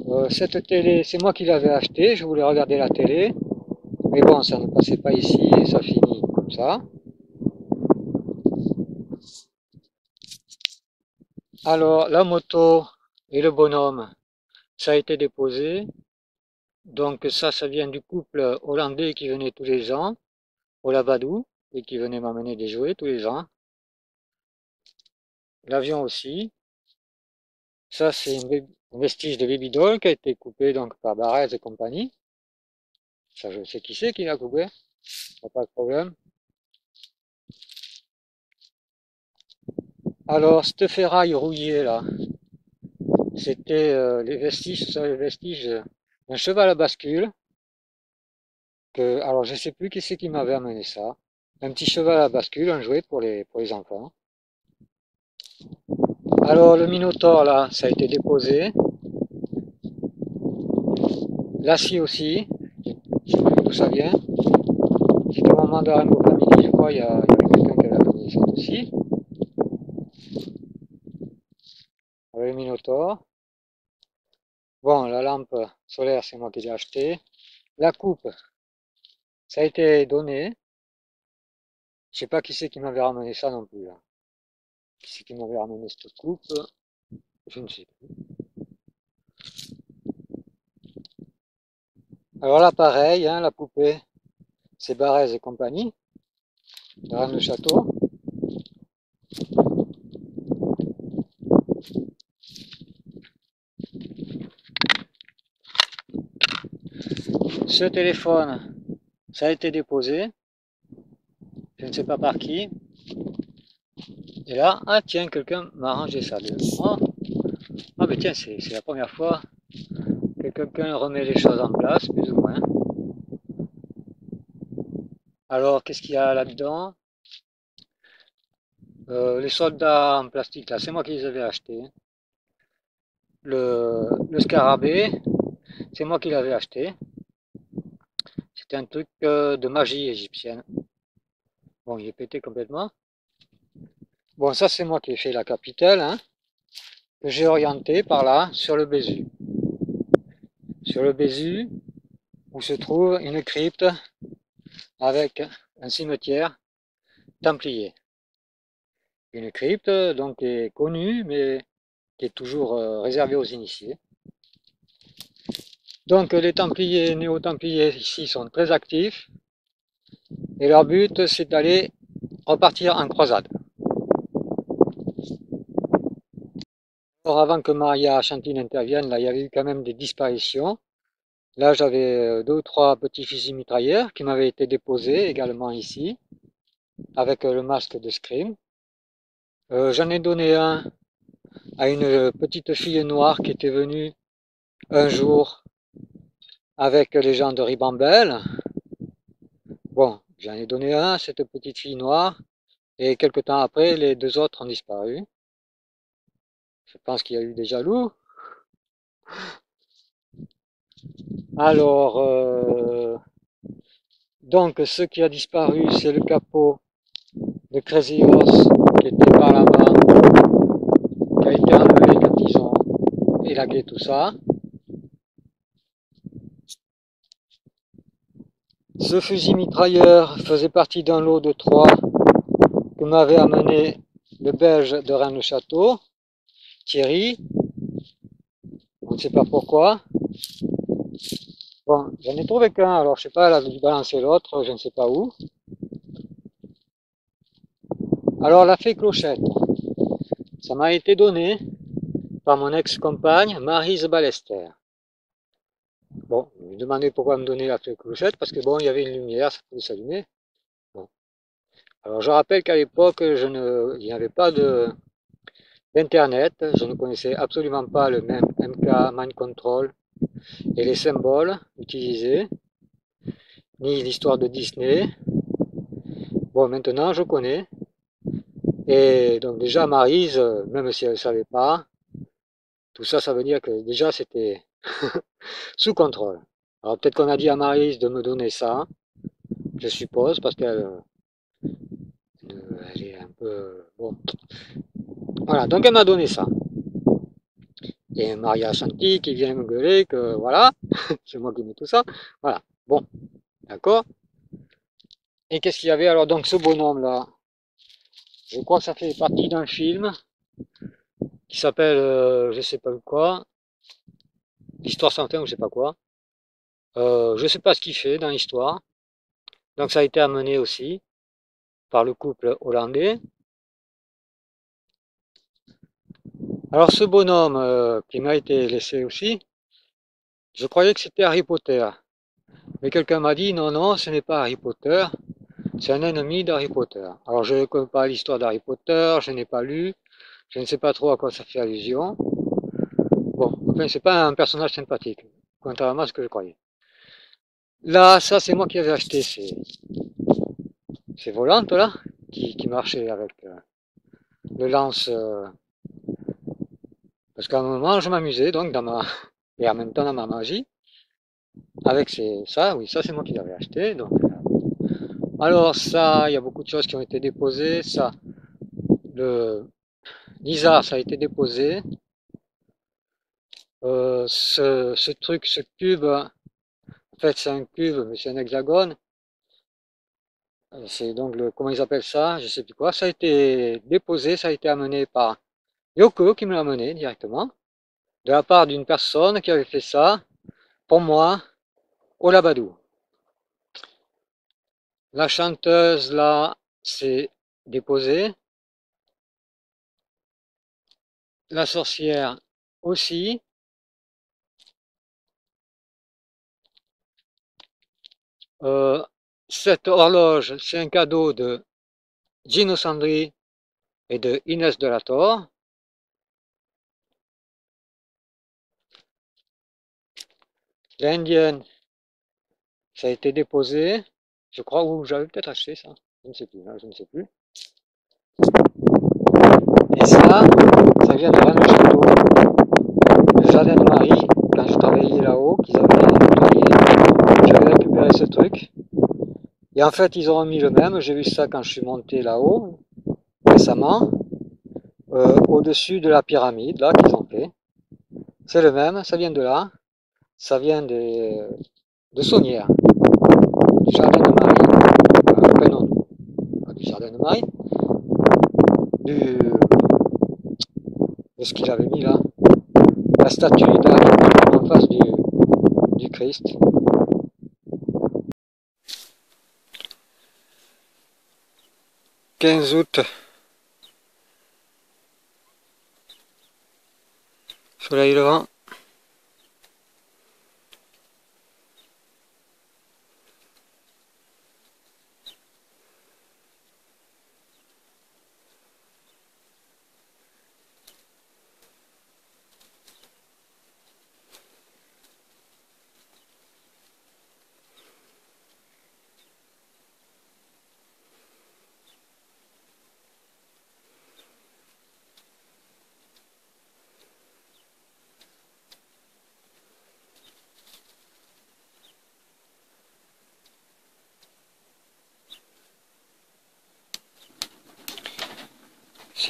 Euh, cette télé, c'est moi qui l'avais acheté, je voulais regarder la télé. Mais bon, ça ne passait pas ici et ça finit comme ça. Alors, la moto et le bonhomme, ça a été déposé. Donc ça, ça vient du couple hollandais qui venait tous les ans au Labadou et qui venait m'amener des jouets tous les ans. L'avion aussi. Ça, c'est un vestige de Baby Doll qui a été coupé donc par Barrez et compagnie. Ça, je sais qui c'est qui l'a coupé. Pas de problème. Alors, cette ferraille rouillée là, c'était euh, les vestiges, sont les vestiges d'un cheval à bascule. Que, alors, je sais plus qui c'est qui m'avait amené ça. Un petit cheval à bascule, un jouet pour les, pour les enfants. Alors le Minotaure là, ça a été déposé. L'acier aussi, je sais plus d'où ça vient. C'était au moment de la famille, je crois, il y, a, quelqu'un qui avait amené ça aussi. le Minotaure. Bon, la lampe solaire, c'est moi qui l'ai acheté. La coupe, ça a été donné. Je sais pas qui c'est qui m'avait ramené ça non plus. Là. Qui c'est qui m'avait ramené cette coupe Je ne sais plus. Alors là, pareil, hein, la poupée, c'est Barrez et compagnie, dans le château. Ce téléphone, ça a été déposé, je ne sais pas par qui, et là, ah tiens, quelqu'un m'a rangé ça. Oh. Ah mais tiens, c'est la première fois que quelqu'un remet les choses en place, plus ou moins. Alors, qu'est-ce qu'il y a là-dedans? Euh, Les soldats en plastique, là, c'est moi qui les avais achetés. Le, le scarabée, c'est moi qui l'avais acheté. C'était un truc euh, de magie égyptienne. Bon, il est pété complètement. Bon, ça c'est moi qui ai fait la capitale, hein, que j'ai orienté par là sur le Bézu. Sur le Bézu, où se trouve une crypte avec un cimetière templier. Une crypte donc qui est connue, mais qui est toujours euh, réservée aux initiés. Donc les Templiers, néo-Templiers ici sont très actifs et leur but c'est d'aller repartir en croisade. Avant que Maria Chantine intervienne, là, il y avait eu quand même des disparitions. Là, j'avais euh, deux ou trois petits fusils mitrailleurs qui m'avaient été déposés également ici, avec euh, le masque de Scream. Euh, J'en ai donné un à une petite fille noire qui était venue un jour avec les gens de Ribambelle. Bon, j'en ai donné un à cette petite fille noire, et quelque temps après, les deux autres ont disparu. Je pense qu'il y a eu des jaloux. Alors, euh, Donc, ce qui a disparu, c'est le capot de Crazy Horse qui était par là-bas, qui a été enlevé quand ils ont élagué tout ça. Ce fusil mitrailleur faisait partie d'un lot de trois que m'avait amené le belge de Rennes-le-Château, Thierry. On ne sait pas pourquoi. Bon, j'en ai trouvé qu'un, alors je sais pas, elle a dû balancer l'autre, je ne sais pas où. Alors la fée clochette, ça m'a été donné par mon ex-compagne Marise Balester. Bon, je me demandais pourquoi me donner la fée clochette, parce que bon, il y avait une lumière, ça pouvait s'allumer. Bon. Alors je rappelle qu'à l'époque, je ne, il n'y avait pas de d'internet, je ne connaissais absolument pas le même MK Mind Control et les symboles utilisés, ni l'histoire de Disney. Bon, maintenant je connais. Et donc déjà Marise, même si elle ne savait pas, tout ça, ça veut dire que déjà c'était [LAUGHS] sous contrôle. Alors peut-être qu'on a dit à Marise de me donner ça, je suppose, parce qu'elle elle est un peu... Bon. Voilà, donc elle m'a donné ça. Et Maria Santi qui vient me gueuler que voilà, [LAUGHS] c'est moi qui mets tout ça. Voilà, bon, d'accord. Et qu'est-ce qu'il y avait alors donc ce bonhomme là je crois que ça fait partie d'un film qui s'appelle euh, je sais pas quoi, l'histoire sans fin ou je sais pas quoi. Euh, je sais pas ce qu'il fait dans l'histoire. Donc ça a été amené aussi par le couple hollandais. Alors ce bonhomme euh, qui m'a été laissé aussi, je croyais que c'était Harry Potter. Mais quelqu'un m'a dit non, non, ce n'est pas Harry Potter, c'est un ennemi d'Harry Potter. Alors je ne connais pas l'histoire d'Harry Potter, je n'ai pas lu, je ne sais pas trop à quoi ça fait allusion. Bon, enfin c'est pas un personnage sympathique, contrairement à ce que je croyais. Là, ça c'est moi qui avais acheté ces, ces volantes là, qui, qui marchaient avec euh, le lance. Euh, parce qu'à un moment je m'amusais donc dans ma [LAUGHS] et en même temps dans ma magie avec ces, ça, oui, ça c'est moi qui l'avais acheté. Donc, euh, alors ça, il y a beaucoup de choses qui ont été déposées. Ça, le l'ISA, ça a été déposé. Euh, ce, ce, truc, ce cube, en fait c'est un cube, mais c'est un hexagone. Euh, c'est donc le, comment ils appellent ça, je sais plus quoi. Ça a été déposé, ça a été amené par Yoko qui me l'a amené directement, de la part d'une personne qui avait fait ça pour moi au Labadou. La chanteuse là s'est déposée. La sorcière aussi. Euh, cette horloge, c'est un cadeau de Gino Sandri et de Inès de L'indienne, ça a été déposé. Je crois où j'avais peut-être acheté ça. Je ne sais plus, hein, je ne sais plus. Et ça, ça vient de Rennes Château. Le jardin de Marie, quand je travaillais là-haut, qu'ils avaient j'avais récupéré ce truc. Et en fait, ils ont remis le même. J'ai vu ça quand je suis monté là-haut, récemment, euh, au-dessus de la pyramide, là, qu'ils ont fait. C'est le même, ça vient de là. Ça vient de, de du jardin de Marie, du jardin de Marie, du, de ce qu'il avait mis là, la statue en face du, du Christ. « 15 août, soleil levant.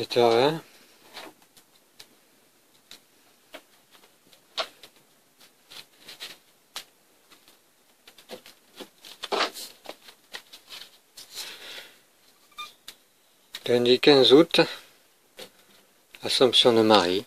Etc. Lundi 15 août, Assomption de Marie.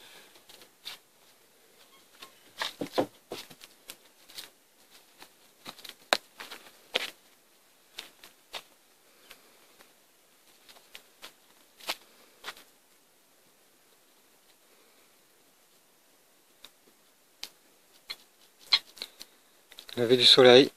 Du soleil.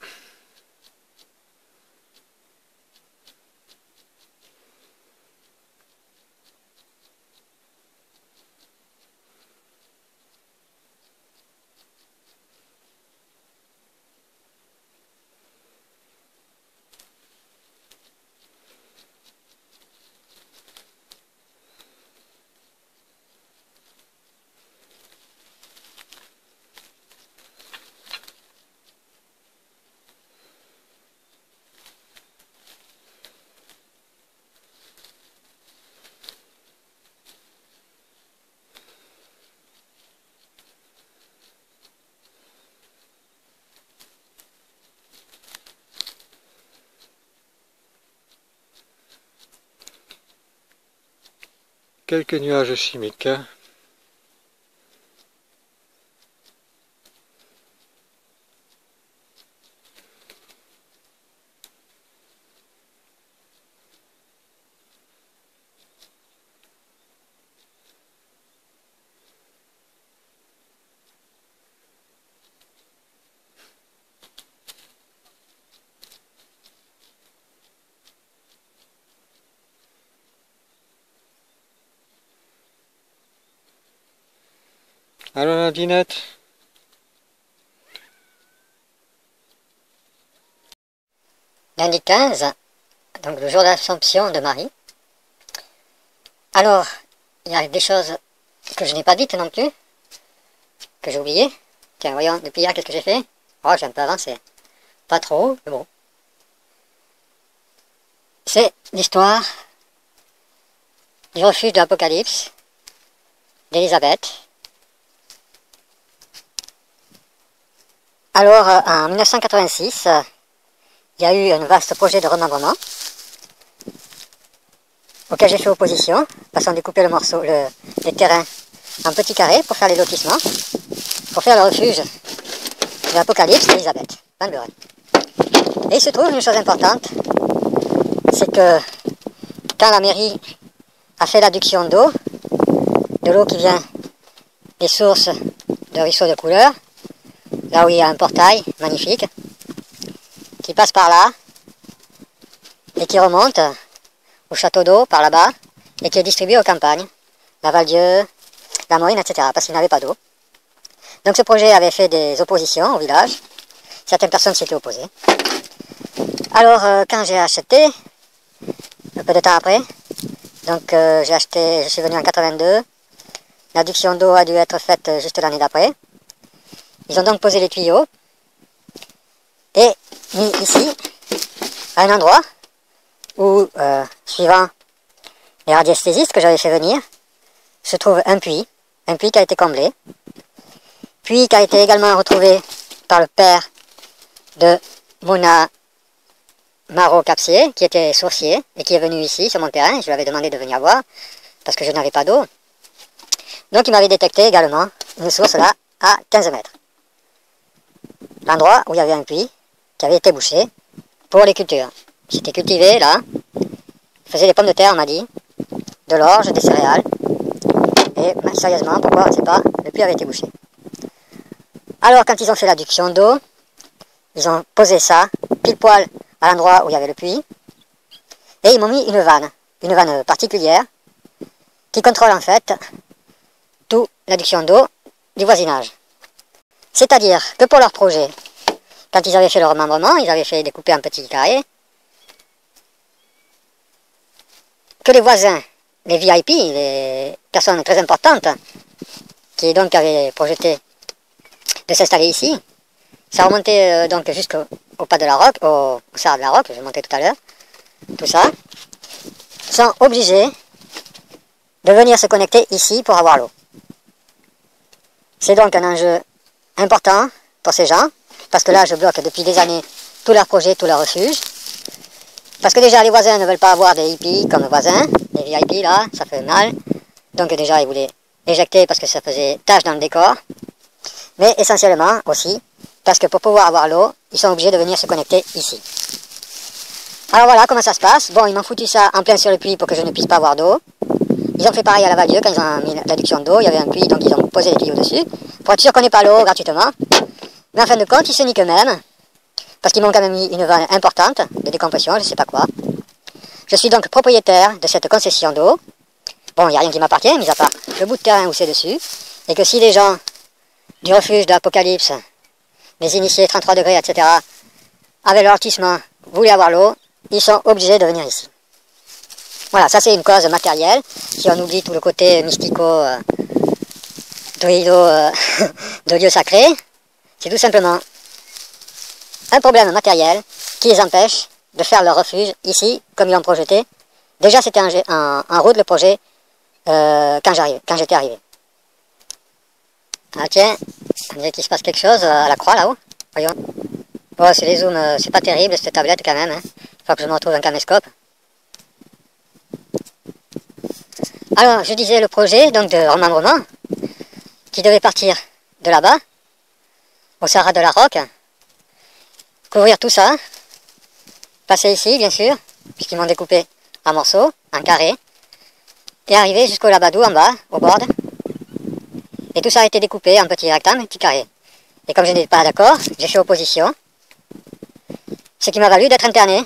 Quelques nuages chimiques. Alors la dinette Lundi 15, donc le jour de l'Assomption de Marie. Alors, il y a des choses que je n'ai pas dites non plus, que j'ai oubliées. Tiens, voyons, depuis hier, qu'est-ce que j'ai fait? Oh, j'ai un peu avancé. Pas trop, mais bon. C'est l'histoire du refuge de l'Apocalypse d'Élisabeth. Alors, euh, en 1986, euh, il y a eu un vaste projet de remembrement auquel j'ai fait opposition, passant de découper le morceau, le, les terrains en petits carrés pour faire les lotissements, pour faire le refuge de l'Apocalypse d'Elisabeth, Van. Et il se trouve une chose importante, c'est que quand la mairie a fait l'adduction d'eau, de l'eau qui vient des sources de ruisseaux de couleur, là où il y a un portail magnifique, qui passe par là, et qui remonte au château d'eau par là-bas, et qui est distribué aux campagnes, la Valdieu, la Morine, etc., parce qu'il n'avait pas d'eau. Donc ce projet avait fait des oppositions au village, certaines personnes s'étaient opposées. Alors euh, quand j'ai acheté, un peu de temps après, donc euh, j'ai acheté, je suis venu en 82, l'adduction d'eau a dû être faite juste l'année d'après, ils ont donc posé les tuyaux et ici, à un endroit où, euh, suivant les radiesthésistes que j'avais fait venir, se trouve un puits, un puits qui a été comblé, puits qui a été également retrouvé par le père de Mouna Maro Capsier, qui était sourcier et qui est venu ici sur mon terrain. Je lui avais demandé de venir voir parce que je n'avais pas d'eau. Donc il m'avait détecté également une source là à 15 mètres l'endroit où il y avait un puits qui avait été bouché pour les cultures. C'était cultivé là, il faisait des pommes de terre, on m'a dit, de l'orge, des céréales. Et ben, sérieusement, pourquoi on ne sait pas, le puits avait été bouché. Alors quand ils ont fait l'adduction d'eau, ils ont posé ça, pile poil à l'endroit où il y avait le puits, et ils m'ont mis une vanne, une vanne particulière, qui contrôle en fait toute l'adduction d'eau du voisinage. C'est-à-dire que pour leur projet, quand ils avaient fait le remembrement, ils avaient fait découper en petits carrés, que les voisins, les VIP, les personnes très importantes, qui donc avaient projeté de s'installer ici, ça remontait euh, donc jusqu'au pas de la roque, au, au de la roque, je montais tout à l'heure, tout ça, sont obligés de venir se connecter ici pour avoir l'eau. C'est donc un enjeu important pour ces gens, parce que là je bloque depuis des années tous leurs projets, tous leurs refuges. Parce que déjà les voisins ne veulent pas avoir des hippies comme voisins, des VIP là, ça fait mal. Donc déjà ils voulaient éjecter parce que ça faisait tâche dans le décor. Mais essentiellement aussi parce que pour pouvoir avoir l'eau, ils sont obligés de venir se connecter ici. Alors voilà comment ça se passe. Bon, ils m'ont foutu ça en plein sur le puits pour que je ne puisse pas avoir d'eau. Ils ont fait pareil à la Valieu quand ils ont mis l'adduction d'eau. Il y avait un puits, donc ils ont posé des tuyaux dessus. Pour être sûr qu'on n'ait pas l'eau gratuitement. Mais en fin de compte, ils se niquent eux-mêmes. Parce qu'ils m'ont quand même mis une vanne importante de décompression, je ne sais pas quoi. Je suis donc propriétaire de cette concession d'eau. Bon, il n'y a rien qui m'appartient, mis à part le bout de terrain où c'est dessus. Et que si les gens du refuge de l'Apocalypse, les initiés 33 degrés, etc., avaient leur voulaient avoir l'eau, ils sont obligés de venir ici. Voilà, ça c'est une cause matérielle. Si on oublie tout le côté mystico, euh, druido, euh, [LAUGHS] de lieu sacré, c'est tout simplement un problème matériel qui les empêche de faire leur refuge ici, comme ils l'ont projeté. Déjà, c'était en, route le projet euh, quand j'étais arrivé. Ah tiens, on dirait qu'il se passe quelque chose à la croix là-haut. Voyons. Bon, c'est les zooms, c'est pas terrible cette tablette quand même. Hein. Il faut que je me retrouve un caméscope. Alors, je disais le projet donc de remembrement qui devait partir de là-bas, au Sahara de la Roque, couvrir tout ça, passer ici bien sûr, puisqu'ils m'ont découpé en morceaux, en carrés, et arriver jusqu'au Labadou en bas, au bord. Et tout ça a été découpé en petits rectangles, petits carrés. Et comme je n'étais pas d'accord, j'ai fait opposition, ce qui m'a valu d'être interné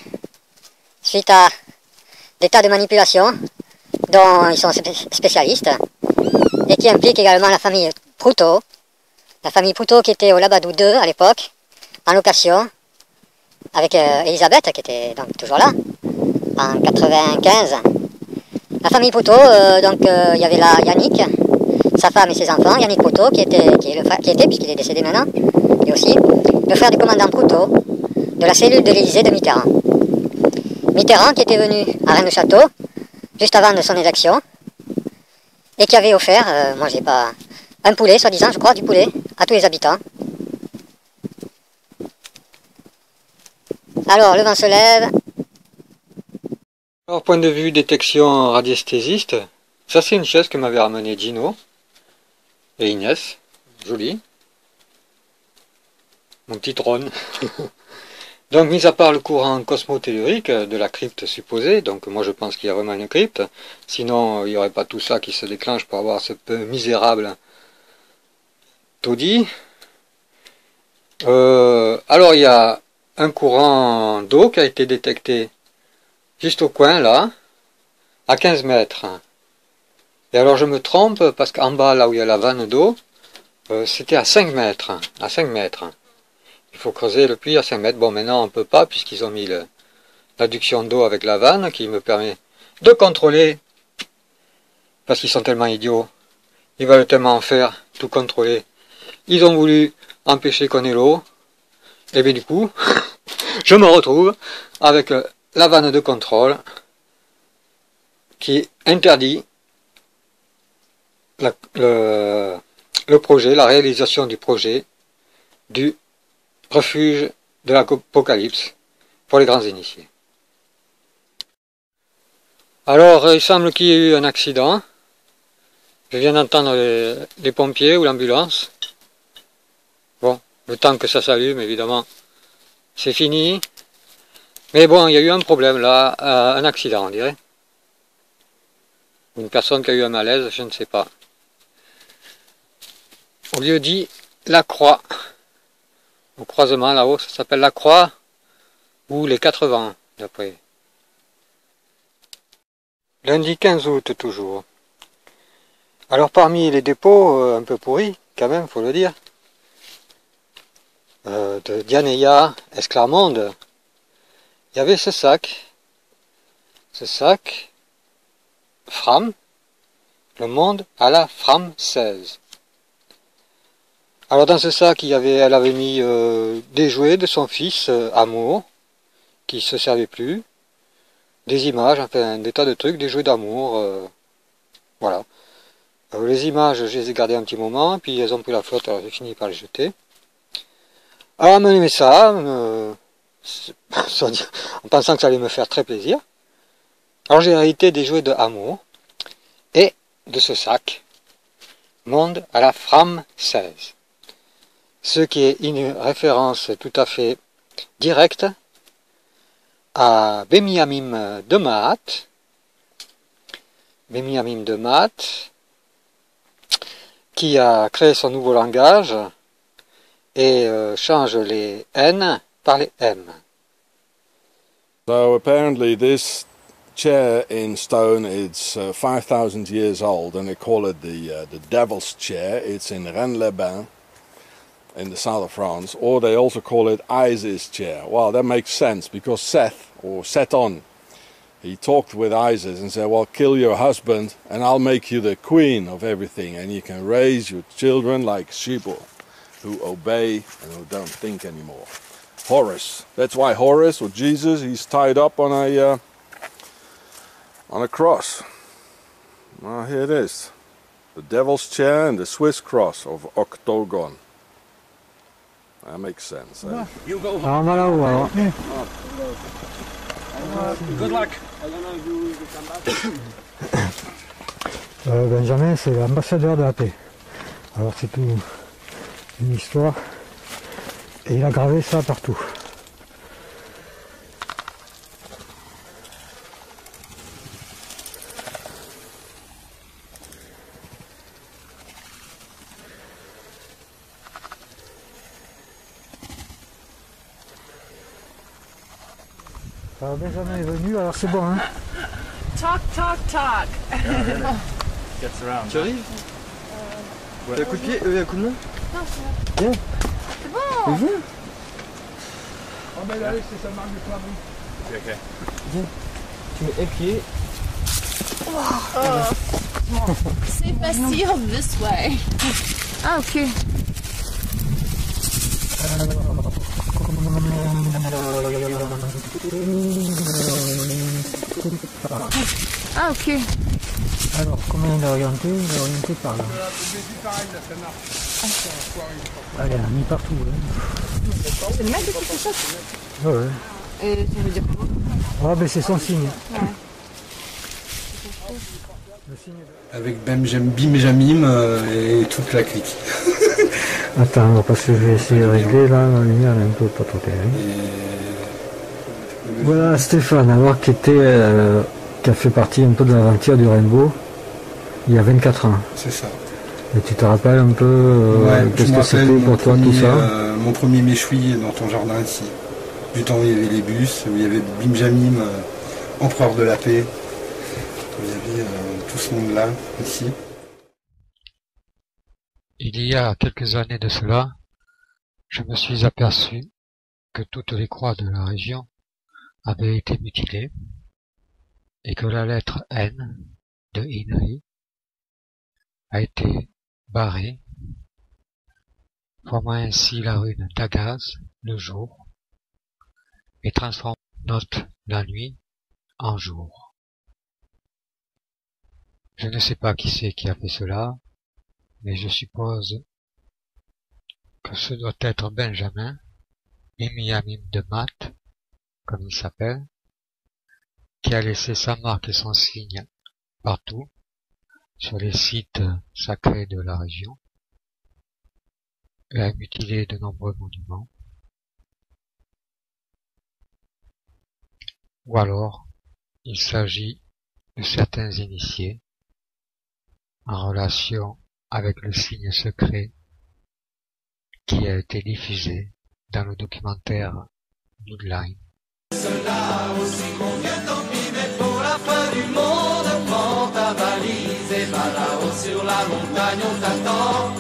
suite à des tas de manipulations dont ils sont spécialistes et qui impliquent également la famille Proutot, la famille Proutot qui était au Labadou 2 à l'époque, en location, avec euh, Elisabeth qui était donc toujours là, en 95. La famille Proutot, euh, donc euh, il y avait là Yannick, sa femme et ses enfants, Yannick Proutot qui était, qui, était puisqu'il est décédé maintenant, et aussi le frère du commandant Proutot de la cellule de l'Élysée de Mitterrand. Mitterrand qui était venu à Rennes-le-Château juste avant de son élection et qui avait offert, euh, moi j'ai pas, un poulet, soi-disant, je crois, du poulet à tous les habitants. Alors, le vent se lève. Alors, point de vue détection radiesthésiste, ça c'est une chaise que m'avait ramené Gino et Inès, jolie. Mon petit trône. [LAUGHS] Donc, mis à part le courant cosmotellurique de la crypte supposée, donc moi je pense qu'il y a vraiment une crypte, sinon il n'y aurait pas tout ça qui se déclenche pour avoir ce peu misérable taudis. Euh, alors il y a un courant d'eau qui a été détecté juste au coin là, à 15 mètres. Et alors je me trompe parce qu'en bas là où il y a la vanne d'eau, euh, c'était à 5 mètres, à 5 mètres. Il faut creuser le puits à 5 mètres. Bon, maintenant on ne peut pas puisqu'ils ont mis l'adduction d'eau avec la vanne qui me permet de contrôler. Parce qu'ils sont tellement idiots. Ils veulent tellement en faire, tout contrôler. Ils ont voulu empêcher l'eau. Et bien du coup, [LAUGHS] je me retrouve avec la vanne de contrôle qui interdit le, le projet, la réalisation du projet du refuge de l'Apocalypse pour les grands initiés. Alors, il semble qu'il y ait eu un accident. Je viens d'entendre les, pompiers ou l'ambulance. Le temps que ça s'allume, évidemment, c'est fini. Mais bon, il y a eu un problème là, euh, un accident, on dirait. Une personne qui a eu un malaise, je ne sais pas. Au lieu dit la croix au croisement là-haut, ça s'appelle la croix ou les quatre vents, d'après. Lundi 15 août toujours. Alors parmi les dépôts euh, un peu pourris, quand même, faut le dire, euh, de Dianeia Esclarmonde, il y avait ce sac, ce sac Fram, le monde à la Fram 16. Alors dans ce sac, il y avait, elle avait mis euh, des jouets de son fils euh, Amour, qui se servait plus, des images, enfin des tas de trucs, des jouets d'amour, Voilà. Les images, je les ai gardées un petit moment, puis elles ont pris la flotte, alors j'ai fini par les jeter. Elle m'a aimé ça, euh, [LAUGHS] en pensant que ça allait me faire très plaisir. Alors j'ai hérité des jouets de amour et de ce sac, Monde à la Fram 16. Ce qui est une référence tout à fait directe à Bemiamim de Mahat, Bemiamim de Mahat, qui a créé son nouveau langage et euh, change les N par les M. So apparently this chair in stone is uh, 5000 years old and they call it the uh, the devil's chair. It's in Rennes-les-Bains in the south of France or they also call it Isis chair. Well, that makes sense because Seth or Seton he talked with Isis and said, Well, kill your husband, and I'll make you the queen of everything, and you can raise your children like sheep who obey and who don't think anymore. Horus. That's why Horus, or Jesus, he's tied up on a uh, on a cross. Well, here it is. The devil's chair and the Swiss cross of Octagon. That makes sense. eh? You go. Alors voilà où alors. Good luck. [COUGHS] Euh, Benjamin, c'est l'ambassadeur de la paix. Alors c'est tout une histoire. Et il a gravé ça partout. Alors Benjamin est venu, alors c'est bon hein Talk, talk, talk. [LAUGHS] Tu arrives? Il y a un coup de pied, euh, il y a un coup de main? Viens. C'est bon Viens. Oh, mais là, c'est ça marque de fabrique. Ok, ok. Tu mets un pied. C'est facile this way. Ah, ok. Ah, ok. Alors comment il est orienté Il est orienté par là. Ah, il a mis partout. Hein. C'est le mec qui fait ça Ouais, ouais. Et ça veut dire quoi Ah ben c'est son signe. Avec Benjamin, Bimjamim euh, et toute la clique. [LAUGHS] Attends, parce que je vais essayer de régler là, la lumière est un peu pas trop terrible. Voilà Stéphane, alors qui était, euh, qui a fait partie un peu de l'aventure du Rainbow il y a 24 ans. C'est ça. Et tu te rappelles un peu euh, Ouais, je qu'est-ce me que c'était mon pour toi tout premier, ça euh, mon premier méchoui dans ton jardin ici. Du temps où il y avait les bus, où il y avait Bimjamim, euh, empereur de la paix. Où il y avait euh, tout ce monde-là, ici. Il y a quelques années de cela, je me suis aperçu que toutes les croix de la région avaient été mutilées et que la lettre N de Inri a été barrée, formant ainsi la rune d'Agaz le jour et transformant note la nuit en jour. Je ne sais pas qui c'est qui a fait cela, mais je suppose que ce doit être Benjamin, Emiamim de Math, comme il s'appelle, qui a laissé sa marque et son signe partout, sur les sites sacrés de la région, et a mutilé de nombreux monuments. Ou alors, il s'agit de certains initiés en relation avec le signe secret qui a été diffusé dans le documentaire Bloodline. Cela aussi convient, tant pis, mais pour la fin du monde, prends ta valise et va là-haut sur la montagne, on t'attend.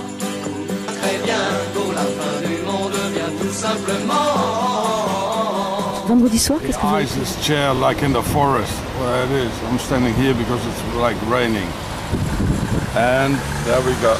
Très bientôt, la fin du monde vient tout simplement. Vendredi soir, qu'est-ce que vous fait Isis chair like in the forest. Well, it is. I'm standing here because it's like raining. And there we go.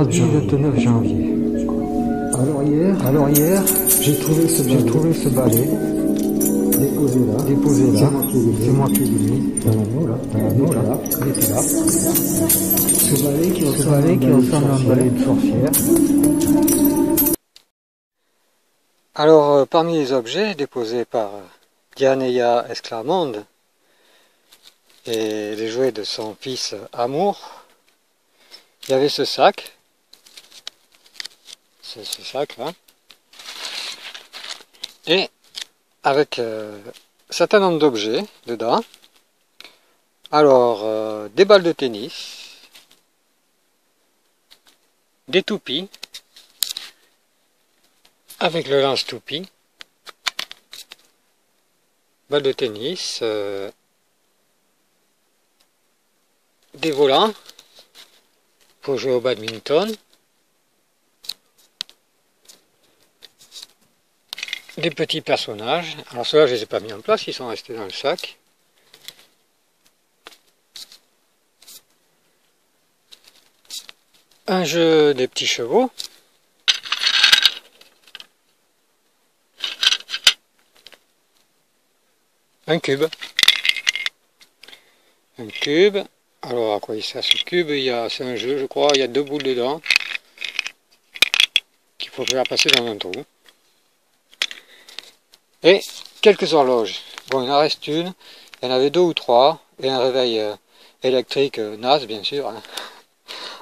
Mardi le 29 janvier. Alors hier, alors hier, j'ai trouvé ce j'ai trouvé ce balai déposé là, déposé là. C'est moi qui l'ai mis. Dans l'anneau là, dans l'anneau là, il était là. Ce balai qui ressemble, balai qui ressemble à un balai de sorcière. Alors, euh, parmi les objets déposés par euh, Dianeia Esclamonde et les jouets de son fils euh, Amour, il y avait ce sac. C'est ce sac là. Et avec euh, un certain nombre d'objets dedans. Alors, euh, des balles de tennis, des toupies, avec le lance-toupie, balles de tennis, euh, des volants pour jouer au badminton, des petits personnages. Alors ceux-là, je les ai pas mis en place, ils sont restés dans le sac. Un jeu des petits chevaux. Un cube. Un cube. Alors à quoi il sert ce cube? C'est un jeu, je crois, il y a deux boules dedans qu'il faut faire passer dans un trou. Et quelques horloges. Bon, il en reste une. Il y en avait deux ou trois. Et un réveil euh, électrique euh, NAS, bien sûr. hein.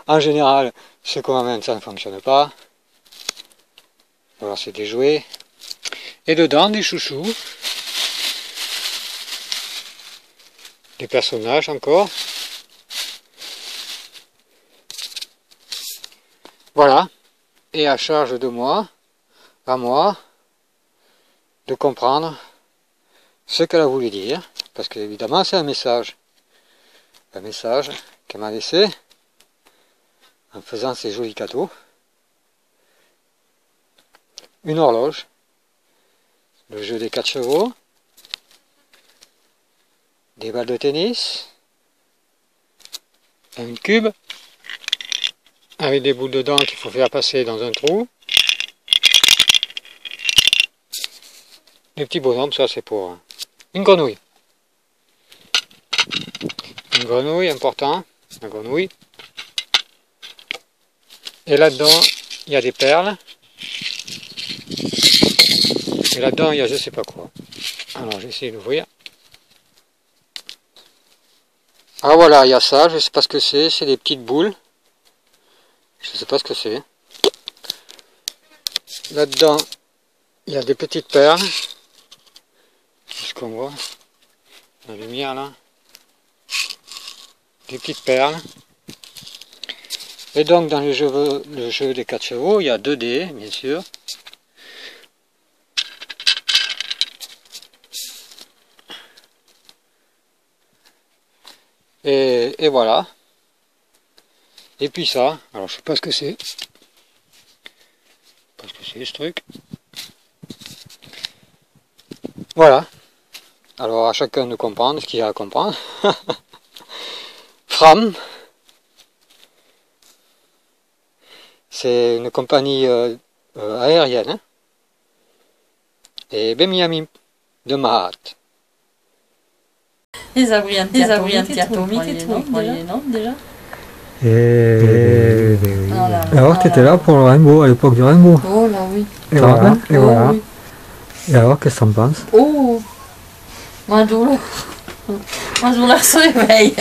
En général, ce qu'on amène, ça ne fonctionne pas. Alors, c'est des jouets. Et dedans, des chouchous. Des personnages encore. Voilà. Et à charge de moi, à moi, de comprendre ce qu'elle a voulu dire, parce qu'évidemment c'est un message. Un message qu'elle m'a laissé en faisant ces jolis cadeaux. Une horloge, le jeu des quatre chevaux, des balles de tennis, un cube avec des boules dedans qu'il faut faire passer dans un trou. Les petits bonhommes, ça c'est pour euh, une grenouille. Une grenouille, important, la grenouille. Et là-dedans, il y a des perles. Et là-dedans, il y a je sais pas quoi. Alors, j'ai essayé d'ouvrir. Ah voilà, il y a ça, je sais pas ce que c'est, c'est des petites boules. Je sais pas ce que c'est. Là-dedans, il y a des petites perles. Qu'on voit. La lumière là. Des petites perles. Et donc dans le jeu, le jeu des quatre chevaux, il y a 2 dés, bien sûr. Et, et voilà. Et puis ça, alors je sais pas ce que c'est. Pas ce que c'est ce truc. Voilà. Alors à chacun de comprendre ce qu'il y a à comprendre. [LAUGHS] Fram. C'est une compagnie euh, euh, aérienne. hein. Et Bemiami de Mahat. Les et tout, croyez, non, déjà Et, alors tu étais là. pour le rainbow, à l'époque du rainbow. Oh là oui. Et voilà, Oh, voilà. oui. Et alors, qu'est-ce que t'en penses? Oh Ma douleur. Ma douleur se réveille.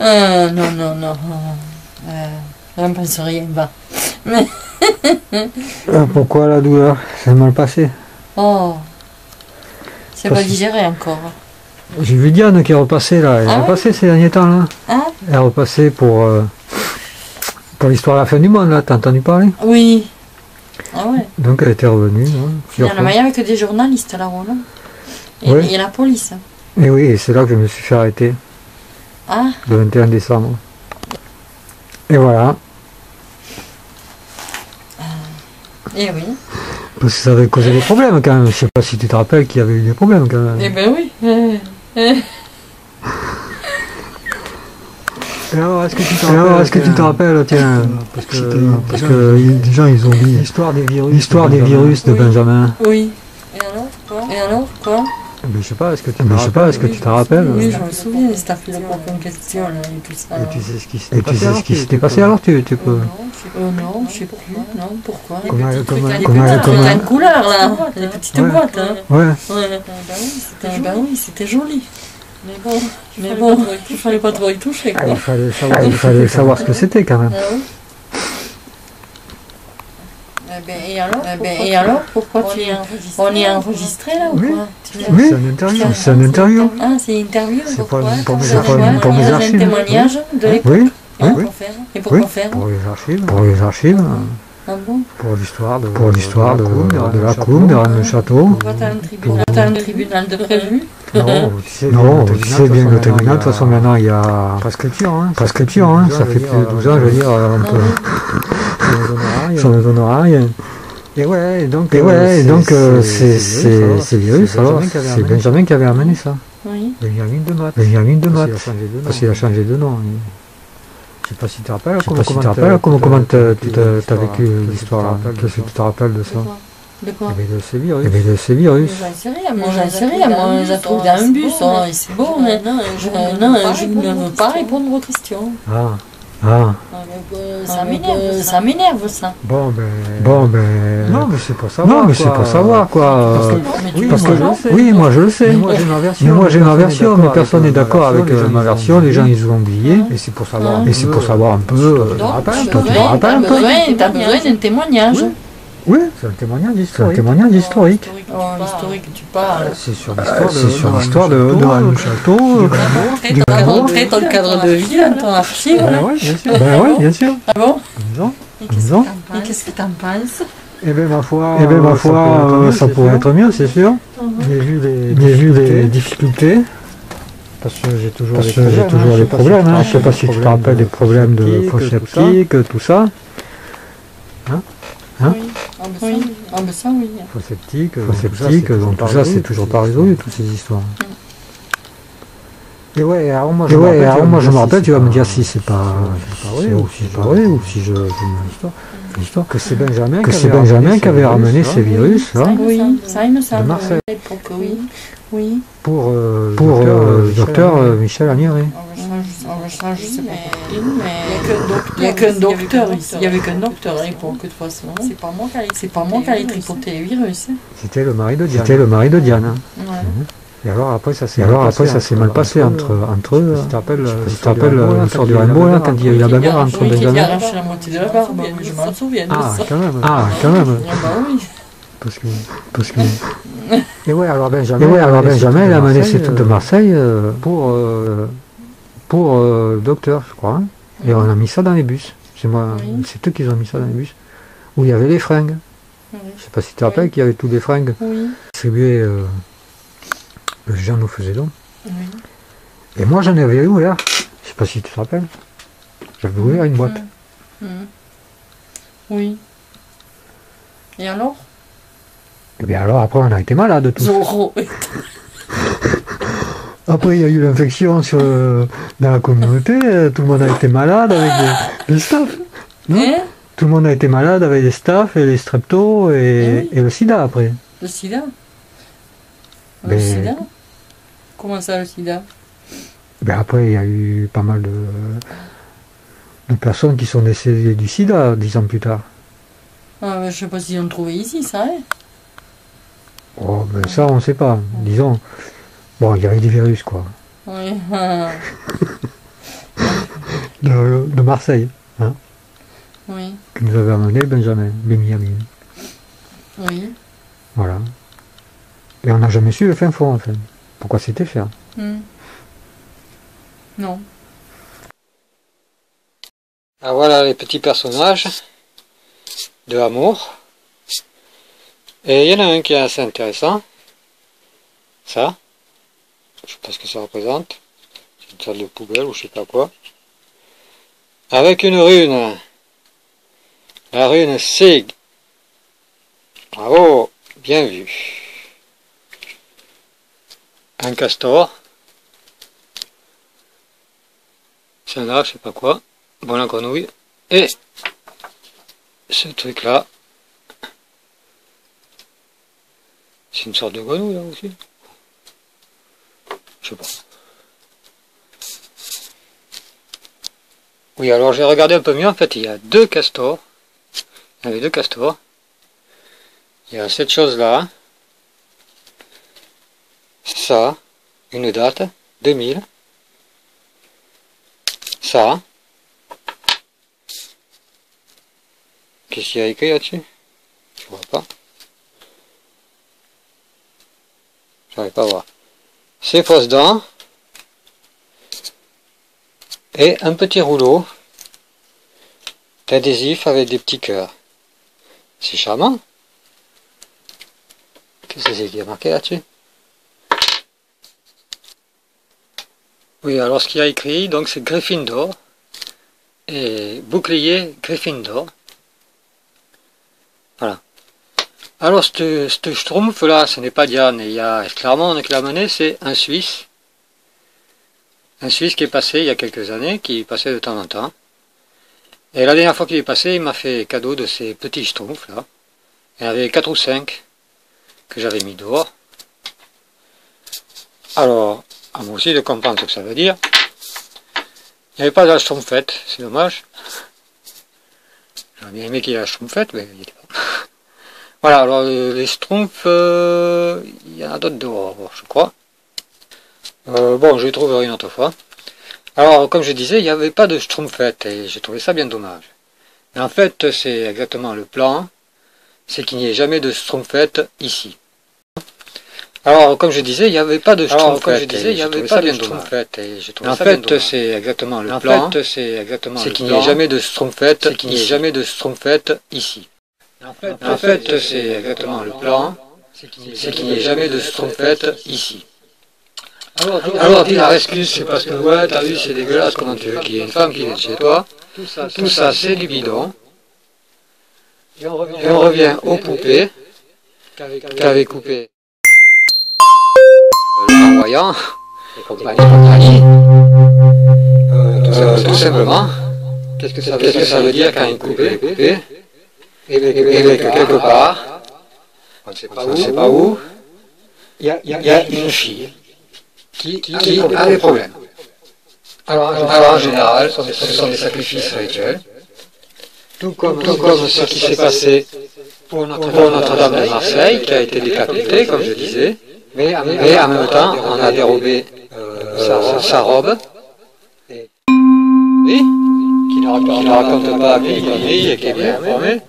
Euh, non, non, non. Euh, je ne pense rien, va. Mais... Euh, Pourquoi la douleur? C'est mal passé. Oh. C'est pas digéré encore. J'ai vu Diane qui est repassée là. Elle est Ah ouais repassée ces derniers temps là. Hein Elle est repassée pour, euh, pour l'histoire de la fin du monde là. T'as entendu parler? Oui. Ah ouais. Donc elle était revenue. hein, il fois. n'y avait que des journalistes là-haut, non et, Ouais. et la police. Et oui, et c'est là que je me suis fait arrêter. Ah, le 21 décembre. Et voilà. et oui. Parce que ça avait causé des problèmes quand même. Je sais pas si tu te rappelles qu'il y avait eu des problèmes quand même. Eh ben oui. [LAUGHS] Euh, euh, Et alors, est-ce que tu te rappelles, est-ce que tu te rappelles tiens, parce que, parce que les gens ils ont dit l'histoire des virus, l'histoire des virus de Oui. Benjamin. Oui. Et alors quoi? Et alors quoi? Mais je sais pas, est-ce que tu, mais je sais pas, est-ce que tu te rappelles? Oui, je me souviens, c'est ta fille en question là et tout ça. Et tu sais ce qui s'était passé, ce qui s'était passé alors tu, tu peux. Oh non, je sais plus. Non, pourquoi? Comment- Les petits comment- trucs, là, comment- les petites comment- trucs en couleur là, les petites Ouais. boîtes. Hein. Ouais. Ouais. Bah oui, c'était bah oui, c'était joli. Mais bon, mais bon, il fallait pas trop y toucher Ah, quoi. il fallait savoir, il fallait [LAUGHS] savoir ce que c'était quand même. Ah oui. Eh ben, et alors, eh ben, et alors pourquoi tu on est enregistré là ou Oui. quoi Oui, c'est une interview. C'est une interview. Ah, c'est une interview C'est pour mes- un pour mes- témoignage, pour un de l'époque. Oui. Et Oui. pourquoi faire Et pourquoi Oui, faire pour les archives. Pour les archives. Ah bon? Pour l'histoire de, pour l'histoire de, de la Coupe, de Rennes le Château. Pourquoi t'as un tribunal T'as un tribunal de prévu Non, [LAUGHS] tu sais bien, non, tu sais bien que le tribunal, de toute façon maintenant il y a prescription, hein, prescription, hein, ça fait plus de 12 ans, je veux dire, on peut, sur nos honoraires. Et ouais, et donc, et ouais, donc euh, c'est c'est c'est virus, alors c'est Benjamin qui avait amené ça. Oui. Benjamin de Matt. Benjamin de Matt. Parce qu'il a changé de nom. Je sais pas si tu te rappelles, comment, si tu te rappelles, comment, comment t'as vécu l'histoire là Qu'est-ce que tu te rappelles de ça De quoi? Eh bien, de ces virus. Eh bien, de ces virus. J'en sais rien, moi j'en sais rien, moi on les a trouvés dans un bus, et c'est bon, mais non, je, non, je ne veux pas répondre aux questions. Ah, ah. Ça m'énerve, ça m'énerve ça. Bon ben. Bon ben. Non mais c'est pour savoir. Non mais c'est pour savoir quoi. Parce que, parce que oui, moi je le sais. Mais moi j'ai ma version. Mais moi j'ai ma version, mais personne n'est d'accord avec euh, ma version. Les gens ils ont oublié. Et c'est pour savoir. Et c'est pour savoir un peu. euh, tu te besoin, rappelles un peu t'as besoin d'un témoignage. Oui, c'est un témoignage historique. C'est un témoignage historique. Oh, l'historique, tu parles. C'est sur l'histoire de, c'est sur l'histoire de, de Rennes le château. euh, Tu as montré ton cadre de vie dans ton archive. Ben bien sûr. Ben bien sûr. Ah bon? Disons. Et qu'est-ce Disons. que t'en- et qu'est-ce que t'en penses? Eh bien ma foi, eh ben, ma foi euh, ça pourrait être mieux, c'est sûr. J'ai vu les, j'ai vu les difficultés. Parce que j'ai toujours que problèmes. j'ai toujours hein. Je problèmes, hein. Je sais pas si tu te rappelles des problèmes de septique, tout ça. Hein? Hein Oui. Ah ben ça, oui. Ah ben ça, oui. Fosse septique, fosse septique, donc tout ça c'est toujours pas résolu, toutes ces histoires. Et ouais, alors moi je, me rappelle, alors moi, je me rappelle, tu vas me dire si c'est pas, vrai, ou si c'est pas vrai, ou si je, l'histoire que c'est Benjamin, que c'est Benjamin qui avait ramené ces virus là, Oui, ça il me semble. oui. Oui. pour euh, pour le docteur euh, Michel Agnieri. Ah ben ça, je sais pas. Il n'y a qu'un docteur ici. Il n'y avait qu'un docteur à l'époque, de toute façon. C'est pas moi qui allais, c'est pas moi qui allais tripoter les virus. hein. C'était le mari de Diane. C'était le mari de Diane. hein. Et alors après ça s'est alors après ça s'est mal passé entre entre eux. Tu te rappelles tu te rappelles euh, l'histoire du Rainbow là quand il y a eu la bagarre entre a Benjamin. arraché la moitié de la barbe, je m'en souviens de Ah quand même. Ah quand même. Ah bah oui. Parce que parce que Et ouais alors Benjamin. Et ouais alors Benjamin il a mené ses trucs de Marseille euh, pour euh, pour euh, le docteur je crois. hein. Et on a mis ça dans les bus. C'est moi c'est eux qui ont mis ça dans les bus où il y avait les fringues. Je sais pas si tu te rappelles qu'il y avait tous les fringues Oui. distribuées. euh, le gens nous faisait don. Oui. Et moi j'en avais ouvert. Je sais pas si tu te rappelles. J'avais ouvert une boîte. Mhm. Oui. Et alors? Et bien alors après on a été malades tous. Zorro. Après il y a eu l'infection sur le- dans la communauté, euh, tout le monde a été malade avec des, des staffs. Non Hein tout le monde a été malade avec les staffs et les streptos et, et le sida après. Le sida Le Mais- sida Comment ça, le sida Ben après il y a eu pas mal de, de personnes qui sont décédées du sida dix ans plus tard. ah, ben, Je sais pas s'ils ont trouvé ici, ça, hein Oh, ben ça on sait pas. Disons, bon il y avait des virus quoi. Oui. ah, [LAUGHS] De, de Marseille, hein, oui. que nous avait amené Benjamin, Benjamin. Oui. Voilà. Et on n'a jamais su le fin fond, en fait. Pourquoi c'était fait Hmm. Non. Ah voilà les petits personnages de Amour. Et il y en a un qui est assez intéressant. Ça. Je sais pas ce que ça représente. C'est une salle de poubelle ou je sais pas quoi. Avec une rune. La rune Sig. Bravo, bien vu. Un castor. C'est un arbre, je sais pas quoi. Bon, la grenouille. Et ce truc là. C'est une sorte de grenouille là aussi. Je sais pas. Oui, alors j'ai regardé un peu mieux. En fait, il y a deux castors. Il y avait deux castors. Il y a cette chose-là. Ça. Une date. 2000. Ça. Qu'est-ce qu'il y a écrit là-dessus? Je vois pas. J'arrive pas voir. Ces fausses dents. Et un petit rouleau d'adhésif avec des petits cœurs. C'est charmant. Qu'est-ce que c'est qui a marqué là-dessus? Oui, alors ce qu'il y a écrit, donc c'est Gryffindor et bouclier Gryffindor. Voilà. Alors, ce Schtroumpf là, ce n'est pas Diane, il y a clairement qui l'a mené, c'est un Suisse. Un Suisse qui est passé il y a quelques années, qui passait de temps en temps. Et la dernière fois qu'il est passé, il m'a fait cadeau de ces petits Schtroumpfs là. Il y en avait 4 ou 5 que j'avais mis dehors. Alors, à moi aussi de comprendre ce que ça veut dire. Il n'y avait pas de la Schtroumpfette, c'est dommage. J'aurais bien aimé qu'il y ait la Schtroumpfette, mais il n'y était pas. Voilà, alors les Schtroumpfs, euh, il y en a d'autres dehors, je crois. Euh, bon, je les trouverai une autre fois. Alors, comme je disais, il n'y avait pas de Schtroumpfette, et j'ai trouvé ça bien dommage. Mais en fait, c'est exactement le plan, c'est qu'il n'y ait jamais de Schtroumpfette ici. Alors, comme je disais, il n'y avait pas de Schtroumpfette. comme je disais, il n'y avait pas de Schtroumpfette. En fait, c'est exactement le plan. En fait, c'est exactement C'est qu'il n'y ait jamais de Schtroumpfette. C'est qu'il n'y ait jamais de Schtroumpfette ici. En fait, c'est exactement le plan. C'est qu'il n'y ait jamais de Schtroumpfette ici. Alors, dis la excuse, c'est parce que, ouais, t'as vu, c'est dégueulasse, comment tu veux qu'il y ait une femme qui vienne chez toi. Tout ça, c'est du bidon. Et on revient aux poupées qu'avait coupé le voyant, et compagnie, compagnie. Euh, tout, simplement, qu'est-ce que ça veut, que ça veut dire quand une coupée, coupée? Et, que quelque part, on ne sait pas, où, sait pas où, il y a, y a une fille qui, qui, qui a des problèmes. Alors, alors en général, ce sont des sacrifices rituels, tout comme, tout comme ce qui s'est passé pour Notre-Dame de Marseille, qui a été décapitée, comme je disais, mais, en même temps, on a dérobé euh, sa, robe, et, qui ne raconte, pas à et qui est bien informé,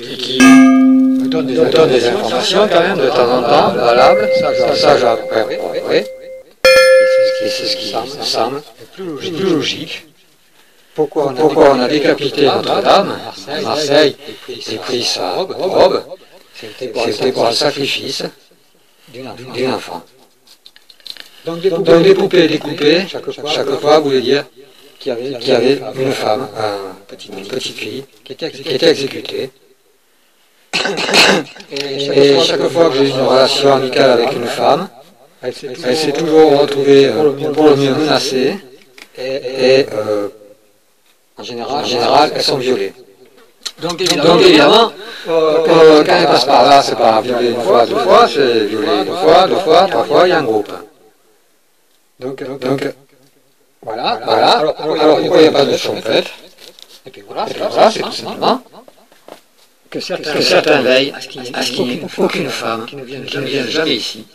qui, nous donne des, informations quand même de temps en temps, valables, ça j'ai appris, c'est ce qui me semble plus logique. Pourquoi on a, décapité Notre-Dame Marseille et pris sa robe. C'était pour le sacrifice. d'une enfant. Donc des poupées, découpées, chaque, fois voulait dire qu'il y, avait une femme, une petite fille, qui était, exécutée. Et chaque fois que j'ai eu une relation amicale avec une femme, elle s'est toujours retrouvée euh, pour le mieux menacée et euh, en général, elles sont violées. Donc évidemment, euh, quand elle passe par là, c'est pas violer une fois, deux fois, c'est violer une fois, deux fois, trois fois, il y a un groupe. Donc, donc voilà, voilà. Alors, pourquoi il n'y a pas de fait Et puis voilà, c'est tout simplement que certains, que certains veillent à ce qu'il n'y ait aucune femme qui ne vienne jamais ici.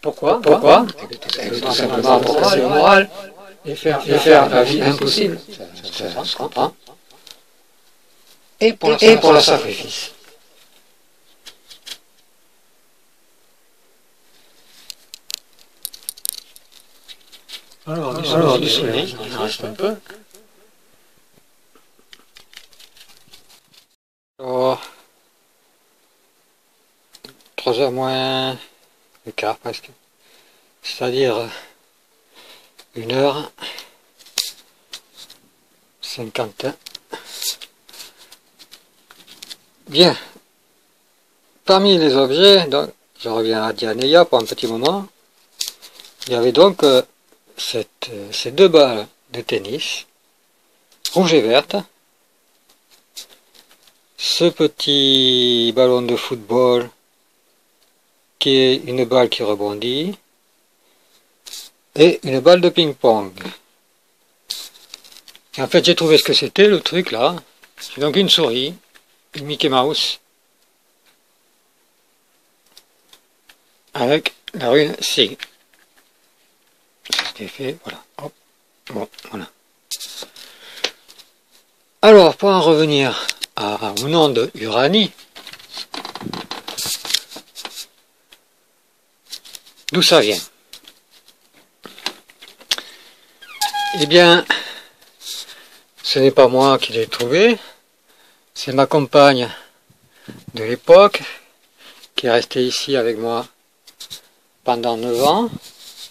Pourquoi? Pourquoi? Tout simplement pour casser le moral. Et faire, et faire la vie impossible. Ça, se comprend. et pour, et pour le sacrifice. Alors, soleil il en reste un peu. Alors, 3 heures moins le quart presque. C'est-à-dire 1 heure 50 Bien. parmi les objets, donc, je reviens à Dianeia pour un petit moment, il y avait donc euh, cette, euh, ces deux balles de tennis, rouge et verte, ce petit ballon de football qui est une balle qui rebondit, et une balle de ping-pong. En fait, j'ai trouvé ce que c'était, le truc là. C'est donc une souris, une Mickey Mouse, avec la rune C. C'est voilà. Bon, voilà. Alors, pour en revenir au nom de Uranie, d'où ça vient? Eh bien, ce n'est pas moi qui l'ai trouvé, c'est ma compagne de l'époque qui est restée ici avec moi pendant 9 ans,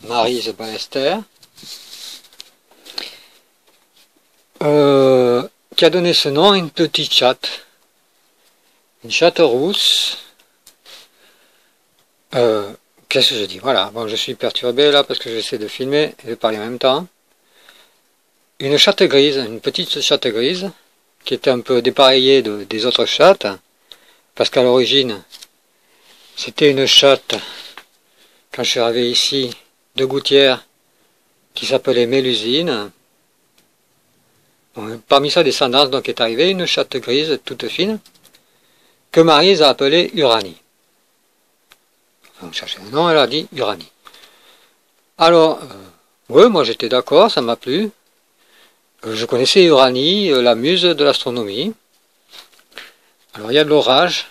Marise Ballester, euh, qui a donné ce nom à une petite chatte, une chatte rousse. Euh, Qu'est-ce que je dis? Voilà, bon, je suis perturbé là parce que j'essaie de filmer et de parler en même temps une chatte grise, une petite chatte grise, qui était un peu dépareillée des autres chattes, parce qu'à l'origine, c'était une chatte, quand je suis arrivé ici, de gouttière, qui s'appelait Mélusine. Parmi sa descendance, donc, est arrivée une chatte grise, toute fine, que Marise a appelée Uranie. Nom, elle a dit Uranie. Alors, euh, oui, moi j'étais d'accord, ça m'a plu. Euh, je connaissais Uranie, euh, la muse de l'astronomie. Alors il y a de l'orage,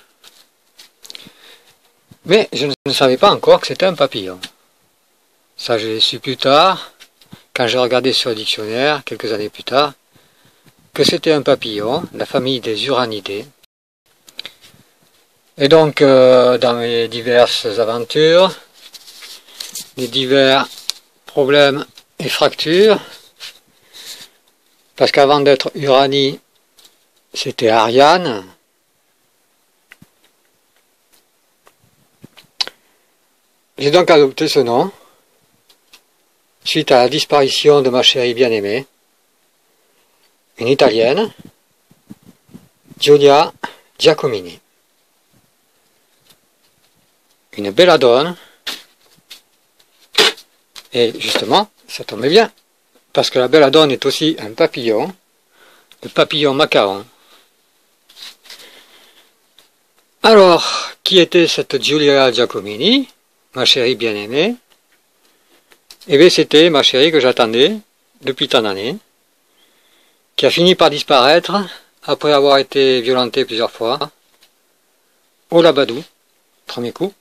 mais je ne savais pas encore que c'était un papillon. Ça je l'ai su plus tard, quand j'ai regardé sur le dictionnaire, quelques années plus tard, que c'était un papillon, la famille des Uranidés. Et donc, euh, dans mes diverses aventures, les divers problèmes et fractures, parce qu'avant d'être Uranie, c'était Ariane. J'ai donc adopté ce nom, suite à la disparition de ma chérie bien-aimée, une italienne, Giulia Giacomini. Une belladone, et justement, ça tombait bien parce que la belladone est aussi un papillon, le papillon macaron. Alors, qui était cette Giulia Giacomini, ma chérie bien-aimée? Eh bien, c'était ma chérie que j'attendais depuis tant d'années, qui a fini par disparaître après avoir été violentée plusieurs fois au Labadou, premier coup,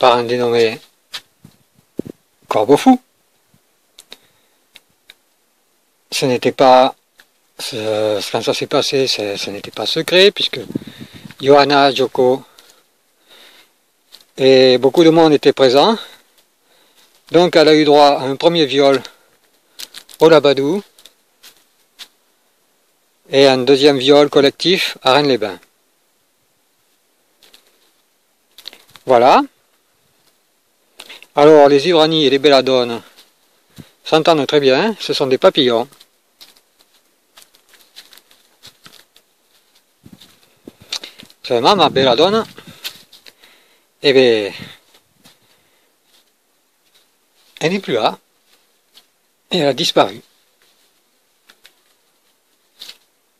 par un dénommé corbeau fou. Ce n'était pas, ce, quand ça s'est passé, ce n'était pas secret, puisque Johanna, Joko et beaucoup de monde étaient présents. Donc elle a eu droit à un premier viol au Labadou et un deuxième viol collectif à Rennes-les-Bains. Voilà. Alors, les ivranies et les belladones s'entendent très bien, ce sont des papillons. Seulement, ma belladone, eh bien, elle n'est plus là, et elle a disparu.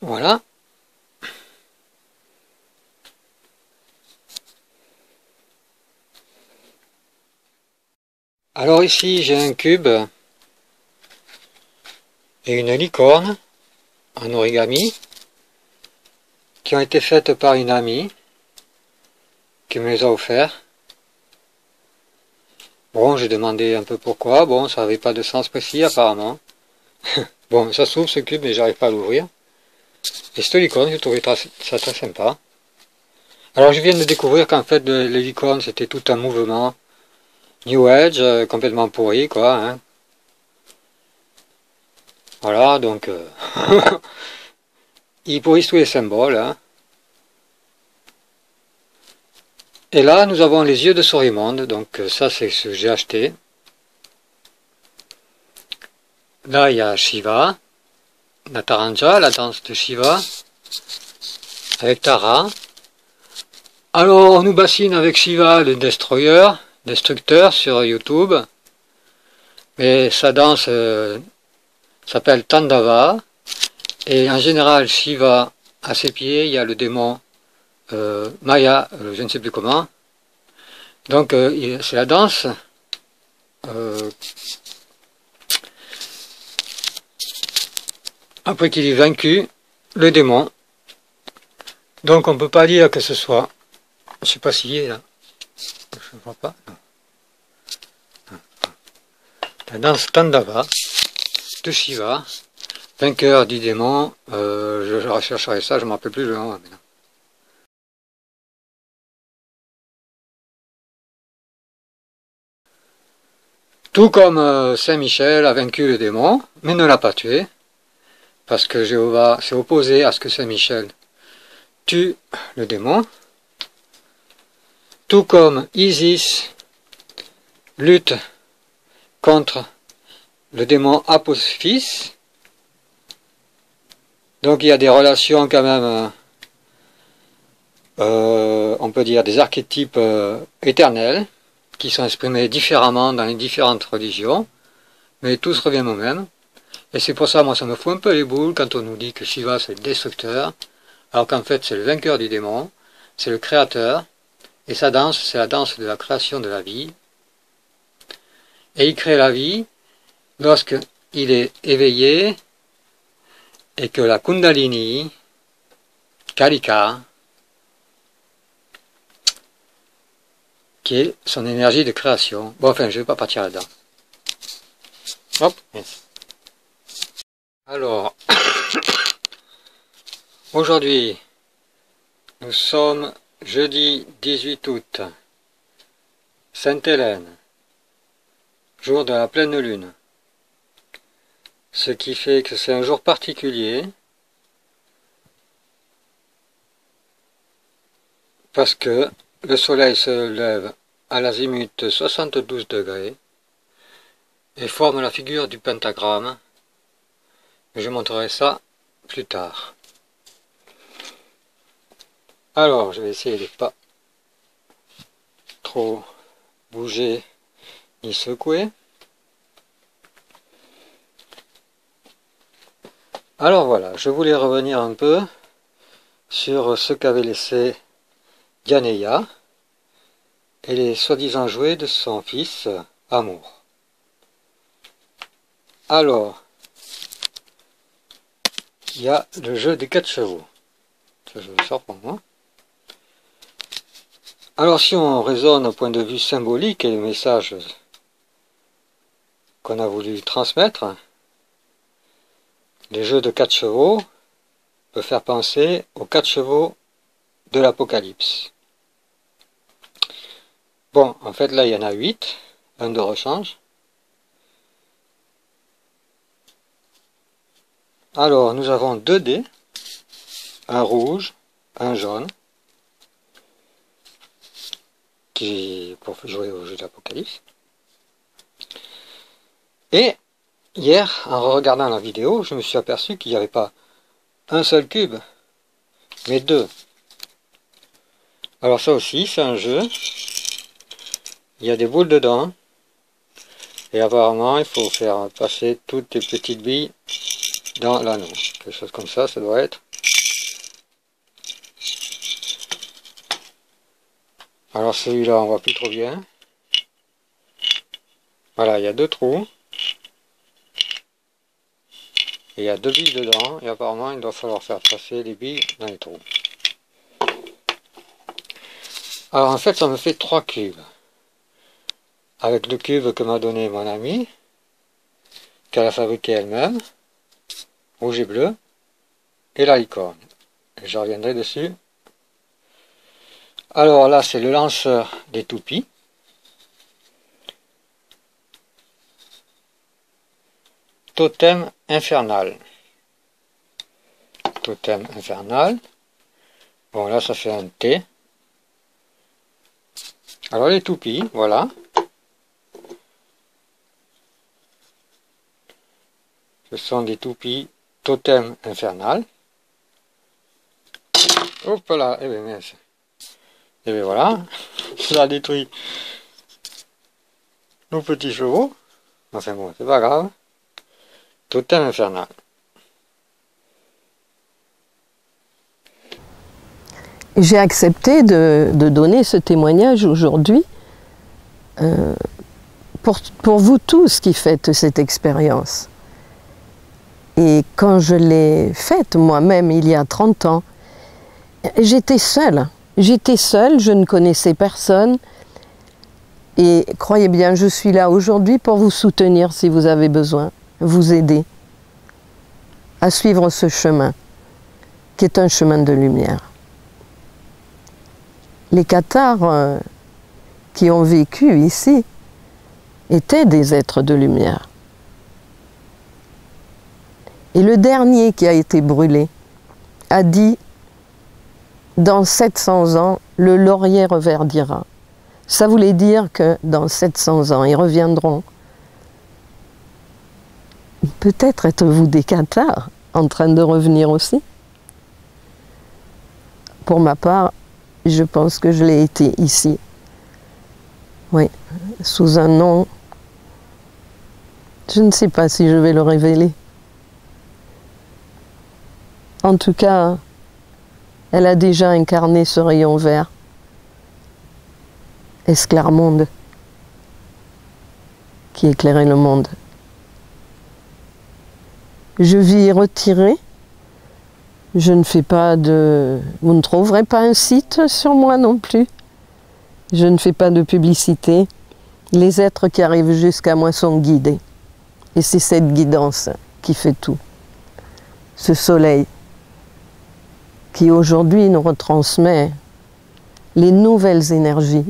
Voilà. Alors ici j'ai un cube et une licorne en origami qui ont été faites par une amie qui me les a offerts. Bon, j'ai demandé un peu pourquoi. Bon, ça n'avait pas de sens précis apparemment. [LAUGHS] bon, ça s'ouvre ce cube mais j'arrive pas à l'ouvrir. Et cette licorne, j'ai trouvé ça très sympa. Alors je viens de découvrir qu'en fait les licornes c'était tout un mouvement New Age, euh, complètement pourri, quoi. Hein. Voilà, donc... Euh, [LAUGHS] ils pourrissent tous les symboles. Hein. Et là, nous avons les yeux de Sorimonde, donc euh, ça c'est ce que j'ai acheté. Là, il y a Shiva, la Taranja, la danse de Shiva, avec Tara. Alors, on nous bassine avec Shiva, le Destroyer, destructeur sur YouTube. Mais sa danse euh, s'appelle Tandava. Et en général, Shiva, à ses pieds, il y a le démon euh, Maya, euh, je ne sais plus comment. Donc euh, c'est la danse. après qu'il ait vaincu le démon. Donc on ne peut pas dire que ce soit. Je ne sais pas s'il est là. Je ne vois pas. La danse Tandava de Shiva, vainqueur du démon. je, rechercherai ça, je ne me rappelle plus le nom maintenant. Tout comme euh, Saint Michel a vaincu le démon, mais ne l'a pas tué, parce que Jéhovah s'est opposé à ce que Saint Michel tue le démon. Tout comme Isis lutte contre le démon Apophis. Donc il y a des relations quand même, euh, euh, on peut dire des archétypes éternels qui sont exprimés différemment dans les différentes religions, mais tous reviennent au même. Et c'est pour ça, moi, ça me fout un peu les boules quand on nous dit que Shiva, c'est le destructeur, alors qu'en fait, c'est le vainqueur du démon, c'est le créateur, et sa danse, c'est la danse de la création de la vie. Et il crée la vie lorsqu'il est éveillé et que la Kundalini, Kalika, son énergie de création. Bon, enfin, je ne vais pas partir là-dedans. Hop. Alors, [COUGHS] aujourd'hui, nous sommes jeudi 18 août, Sainte-Hélène, jour de la pleine lune. Ce qui fait que c'est un jour particulier, parce que le soleil se lève à l'azimut 72 degrés et forme la figure du pentagramme. Je montrerai ça plus tard. Alors, je vais essayer de pas trop bouger ni secouer. Alors voilà, je voulais revenir un peu sur ce qu'avait laissé Dianeya et les soi-disant jouets de son fils Amour. Alors, il y a le jeu des quatre chevaux. Ça. Alors, si on raisonne au point de vue symbolique et le message qu'on a voulu transmettre, les jeux de quatre chevaux peuvent faire penser aux quatre chevaux de l'Apocalypse. Bon, en fait, là, il y en a 8. Un de rechange. Alors, nous avons deux dés. Un rouge, un jaune. Qui, pour jouer au jeu d'Apocalypse. Et, hier, en regardant la vidéo, je me suis aperçu qu'il n'y avait pas un seul cube, mais deux. Alors ça aussi, c'est un jeu il y a des boules dedans. Et apparemment, il faut faire passer toutes les petites billes dans l'anneau. Quelque chose comme ça, ça doit être. Alors celui-là, on voit plus trop bien. Voilà, il y a deux trous. Et il y a deux billes dedans. Et apparemment, il doit falloir faire passer les billes dans les trous. Alors en fait, ça me fait trois cubes avec le cube que m'a donné mon ami, qu'elle a fabriqué elle-même, rouge et bleu, et la licorne. Je reviendrai dessus. Alors là, c'est le lanceur des toupies. Totem infernal. Totem infernal. Bon, là, ça fait un T. Alors les toupies, voilà. Ce sont des toupies totem infernal. Hop là, et eh bien mince. Et bien voilà, [LAUGHS] ça a détruit nos petits chevaux. Enfin bon, c'est pas grave. Totem infernal. J'ai accepté de, donner ce témoignage aujourd'hui euh, pour, pour, vous tous qui faites cette expérience. Et quand je l'ai faite moi-même il y a 30 ans, j'étais seule. J'étais seule, je ne connaissais personne. Et croyez bien, je suis là aujourd'hui pour vous soutenir si vous avez besoin, vous aider à suivre ce chemin, qui est un chemin de lumière les Cathares euh, qui ont vécu ici étaient des êtres de lumière. Et le dernier qui a été brûlé a dit dans 700 ans, le laurier reverdira. Ça voulait dire que dans 700 ans, ils reviendront. Peut-être êtes-vous des cathares en train de revenir aussi. Pour ma part, je pense que je l'ai été ici. Oui, sous un nom. Je ne sais pas si je vais le révéler. En tout cas, elle a déjà incarné ce rayon vert. Esclarmonde, qui éclairait le monde. Je vis retirée je ne fais pas de... Vous ne trouverez pas un site sur moi non plus. Je ne fais pas de publicité. Les êtres qui arrivent jusqu'à moi sont guidés. Et c'est cette guidance qui fait tout. Ce soleil qui aujourd'hui nous retransmet les nouvelles énergies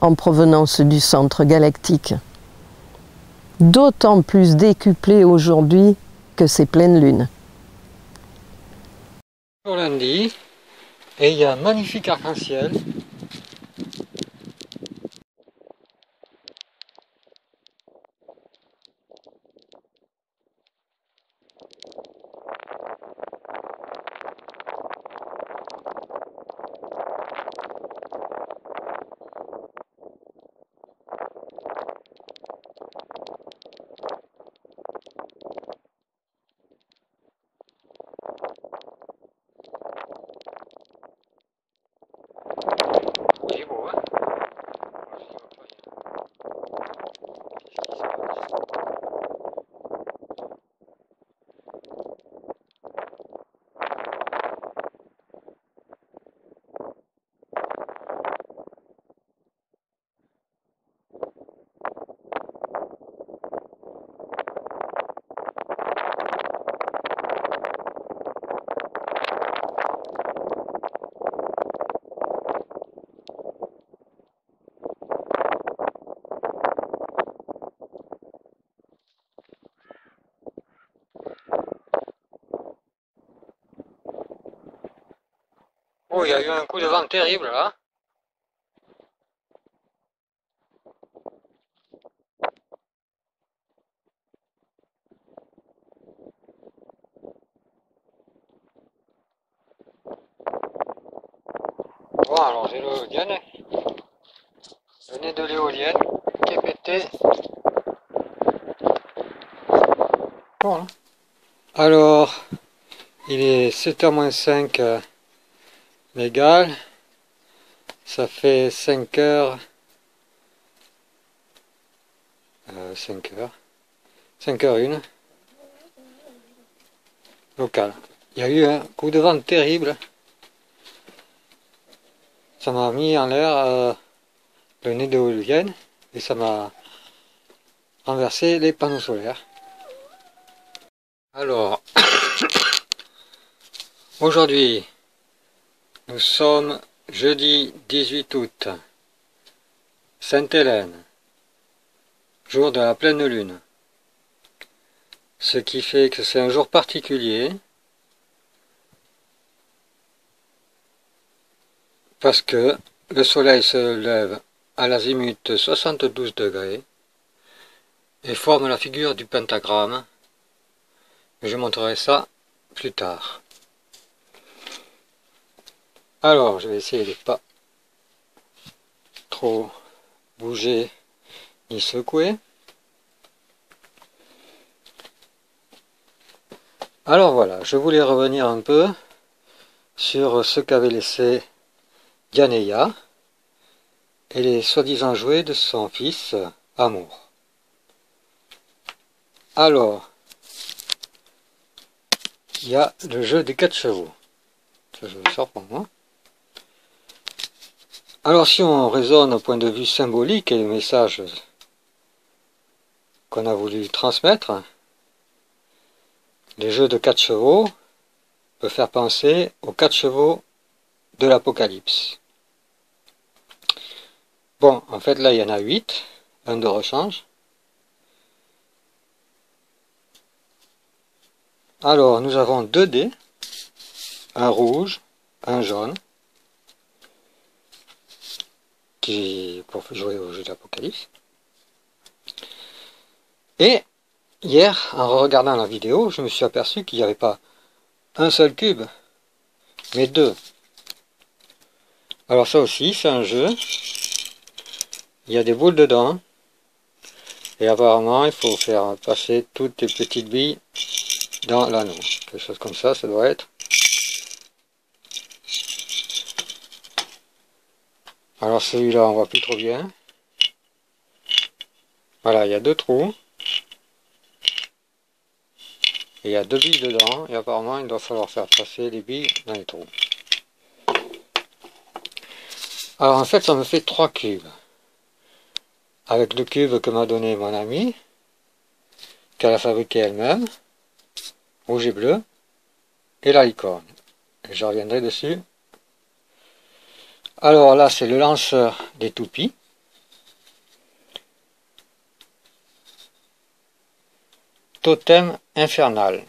en provenance du centre galactique, d'autant plus décuplées aujourd'hui que ces pleines lunes. Lundi et il y a magnifique arc-en-ciel y a eu un coup de vent terrible là. Bon, alors j'ai l'éolienne. Le nez de l'éolienne qui est pété. Voilà. Alors, il est 7h-5 légal. Ça fait 5 heures. 5 euh, heures. 5 heures une. Local. Il y a eu un coup de vent terrible. Ça m'a mis en l'air euh, le nez d'éolienne et ça m'a renversé les panneaux solaires. Alors, [COUGHS] aujourd'hui, nous sommes jeudi 18 août. Sainte-Hélène. Jour de la pleine lune. Ce qui fait que c'est un jour particulier. Parce que le soleil se lève à l'azimut 72 degrés et forme la figure du pentagramme. Je montrerai ça plus tard. Alors, je vais essayer de pas trop bouger ni secouer. Alors voilà, je voulais revenir un peu sur ce qu'avait laissé Dianeia et les soi-disant jouets de son fils Amour. Alors, il y a le jeu des quatre chevaux. Ça, je pour moi. Alors, si on raisonne au point de vue symbolique et le message qu'on a voulu transmettre, les jeux de quatre chevaux peuvent faire penser aux quatre chevaux de l'Apocalypse. Bon, en fait, là, il y en a huit, un de rechange. Alors, nous avons deux dés, un rouge, un jaune, qui pour jouer au jeu d'Apocalypse. Et hier, en regardant la vidéo, je me suis aperçu qu'il n'y avait pas un seul cube, mais deux. Alors ça aussi, c'est un jeu. Il y a des boules dedans. Et apparemment, il faut faire passer toutes les petites billes dans l'anneau. Quelque chose comme ça, ça doit être. Alors celui-là, on voit plus trop bien. Voilà, il y a deux trous. Et il y a deux billes dedans. Et apparemment, il doit falloir faire passer les billes dans les trous. Alors en fait, ça me fait trois cubes. Avec le cube que m'a donné mon ami, qu'elle a fabriqué elle-même, rouge et bleu, et la licorne. Je reviendrai dessus alors là, c'est le lanceur des toupies. Totem infernal.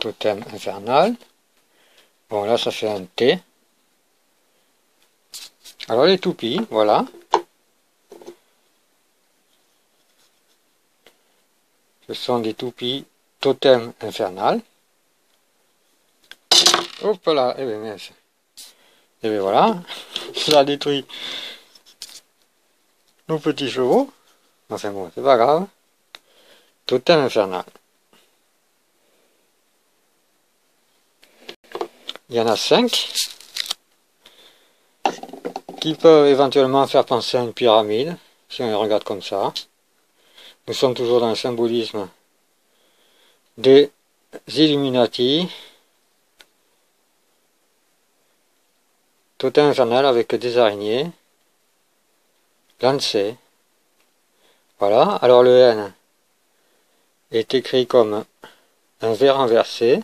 Totem infernal. Bon, là, ça fait un T. Alors, les toupies, voilà. Ce sont des toupies totem infernal. Hop là, eh bien, merci. Et bien voilà, ça détruit nos petits chevaux. Enfin bon, c'est pas grave. Totem infernal. Il y en a cinq qui peuvent éventuellement faire penser à une pyramide, si on les regarde comme ça. Nous sommes toujours dans le symbolisme des Illuminati, Tout infernal avec des araignées. Lancé. Voilà. Alors le N est écrit comme un verre inversé.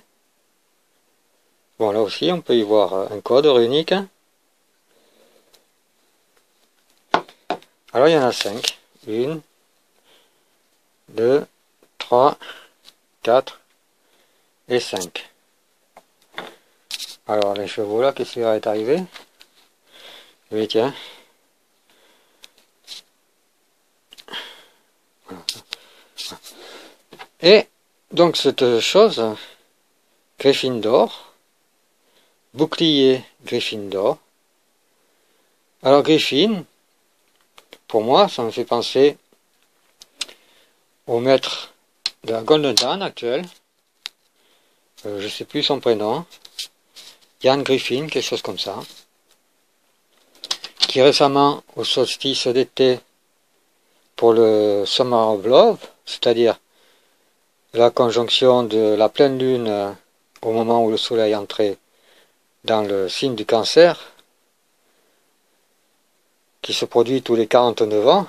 Bon, là aussi, on peut y voir un code runique. Alors, il y en a cinq. Une, deux, trois, quatre et cinq. Alors, les chevaux là, qu'est-ce qui va être arrivé? Oui, tiens. Et donc cette chose, d'or, bouclier d'or. Alors Griffin, pour moi, ça me fait penser au maître de la Golden Dawn actuelle. Euh, je sais plus son prénom. Yann Griffin, quelque chose comme ça qui récemment, au solstice d'été, pour le Summer of Love, c'est-à-dire la conjonction de la pleine lune euh, au moment où le soleil entrait dans le signe du cancer, qui se produit tous les 49 ans,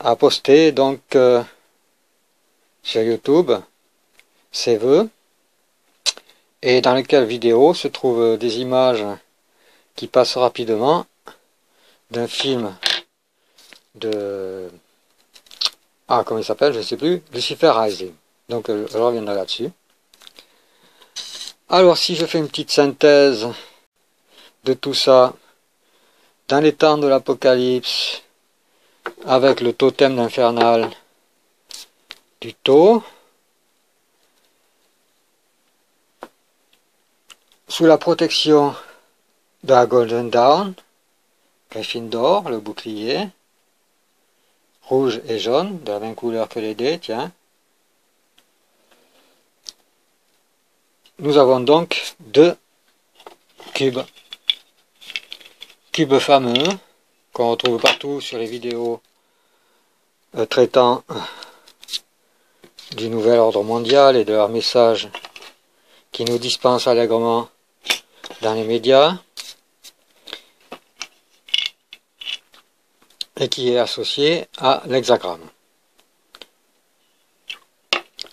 a posté donc euh, sur YouTube ses voeux, et dans lesquelles vidéo se trouvent des images qui passe rapidement d'un film de... Ah, comment il s'appelle Je ne sais plus. Lucifer Rising. Donc, euh, je reviendrai là-dessus. Alors, si je fais une petite synthèse de tout ça, dans les temps de l'Apocalypse, avec le totem d'infernal du taux, sous la protection la Golden Dawn, Gryffindor, le bouclier, rouge et jaune, de la même couleur que les dés, tiens. Nous avons donc deux cubes. Cubes fameux, qu'on retrouve partout sur les vidéos euh, traitant du nouvel ordre mondial et de leurs messages qui nous dispensent allègrement dans les médias. Et qui est associé à l'hexagramme.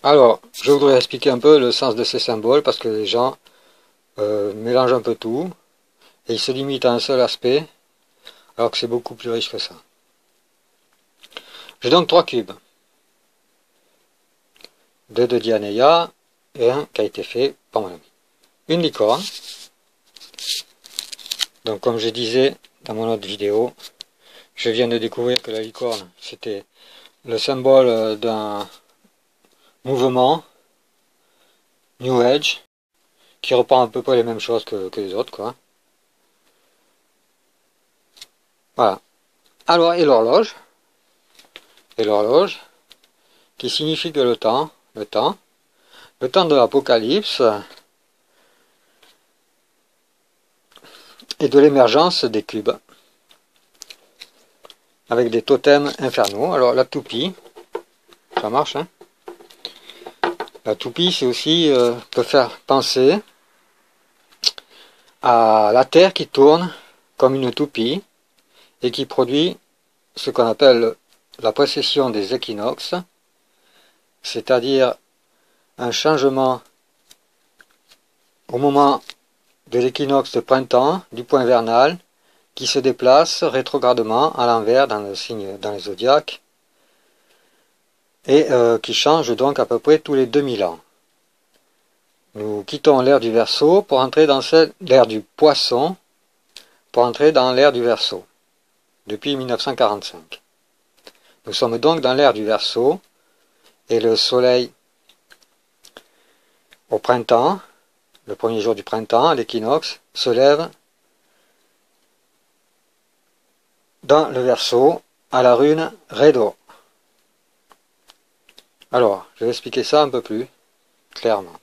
Alors, je voudrais expliquer un peu le sens de ces symboles parce que les gens euh, mélangent un peu tout et ils se limitent à un seul aspect alors que c'est beaucoup plus riche que ça. J'ai donc trois cubes. Deux de Dianeia et un qui a été fait par mon ami. Une licorne. Donc comme je disais dans mon autre vidéo, je viens de découvrir que la licorne, c'était le symbole euh, d'un mouvement New Age qui reprend à peu près les mêmes choses que, les autres, quoi. Voilà. Alors, et l'horloge? Et l'horloge, qui signifie que le temps, le temps, le temps de l'Apocalypse et de l'émergence des cubes avec des totems infernaux. Alors la toupie, ça marche. Hein la toupie, c'est aussi euh, peut faire penser à la Terre qui tourne comme une toupie et qui produit ce qu'on appelle la précession des équinoxes, c'est-à-dire un changement au moment de l'équinoxe de printemps, du point vernal, qui se déplace rétrogradement à l'envers dans le signe dans les zodiaques et euh, qui change donc à peu près tous les 2000 ans. Nous quittons l'ère du Verseau pour entrer dans l'ère du Poisson pour entrer dans l'ère du Verseau depuis 1945. Nous sommes donc dans l'ère du Verseau et le soleil au printemps, le premier jour du printemps, l'équinoxe, se lève dans le verso à la rune Redo. Alors, je vais expliquer ça un peu plus clairement.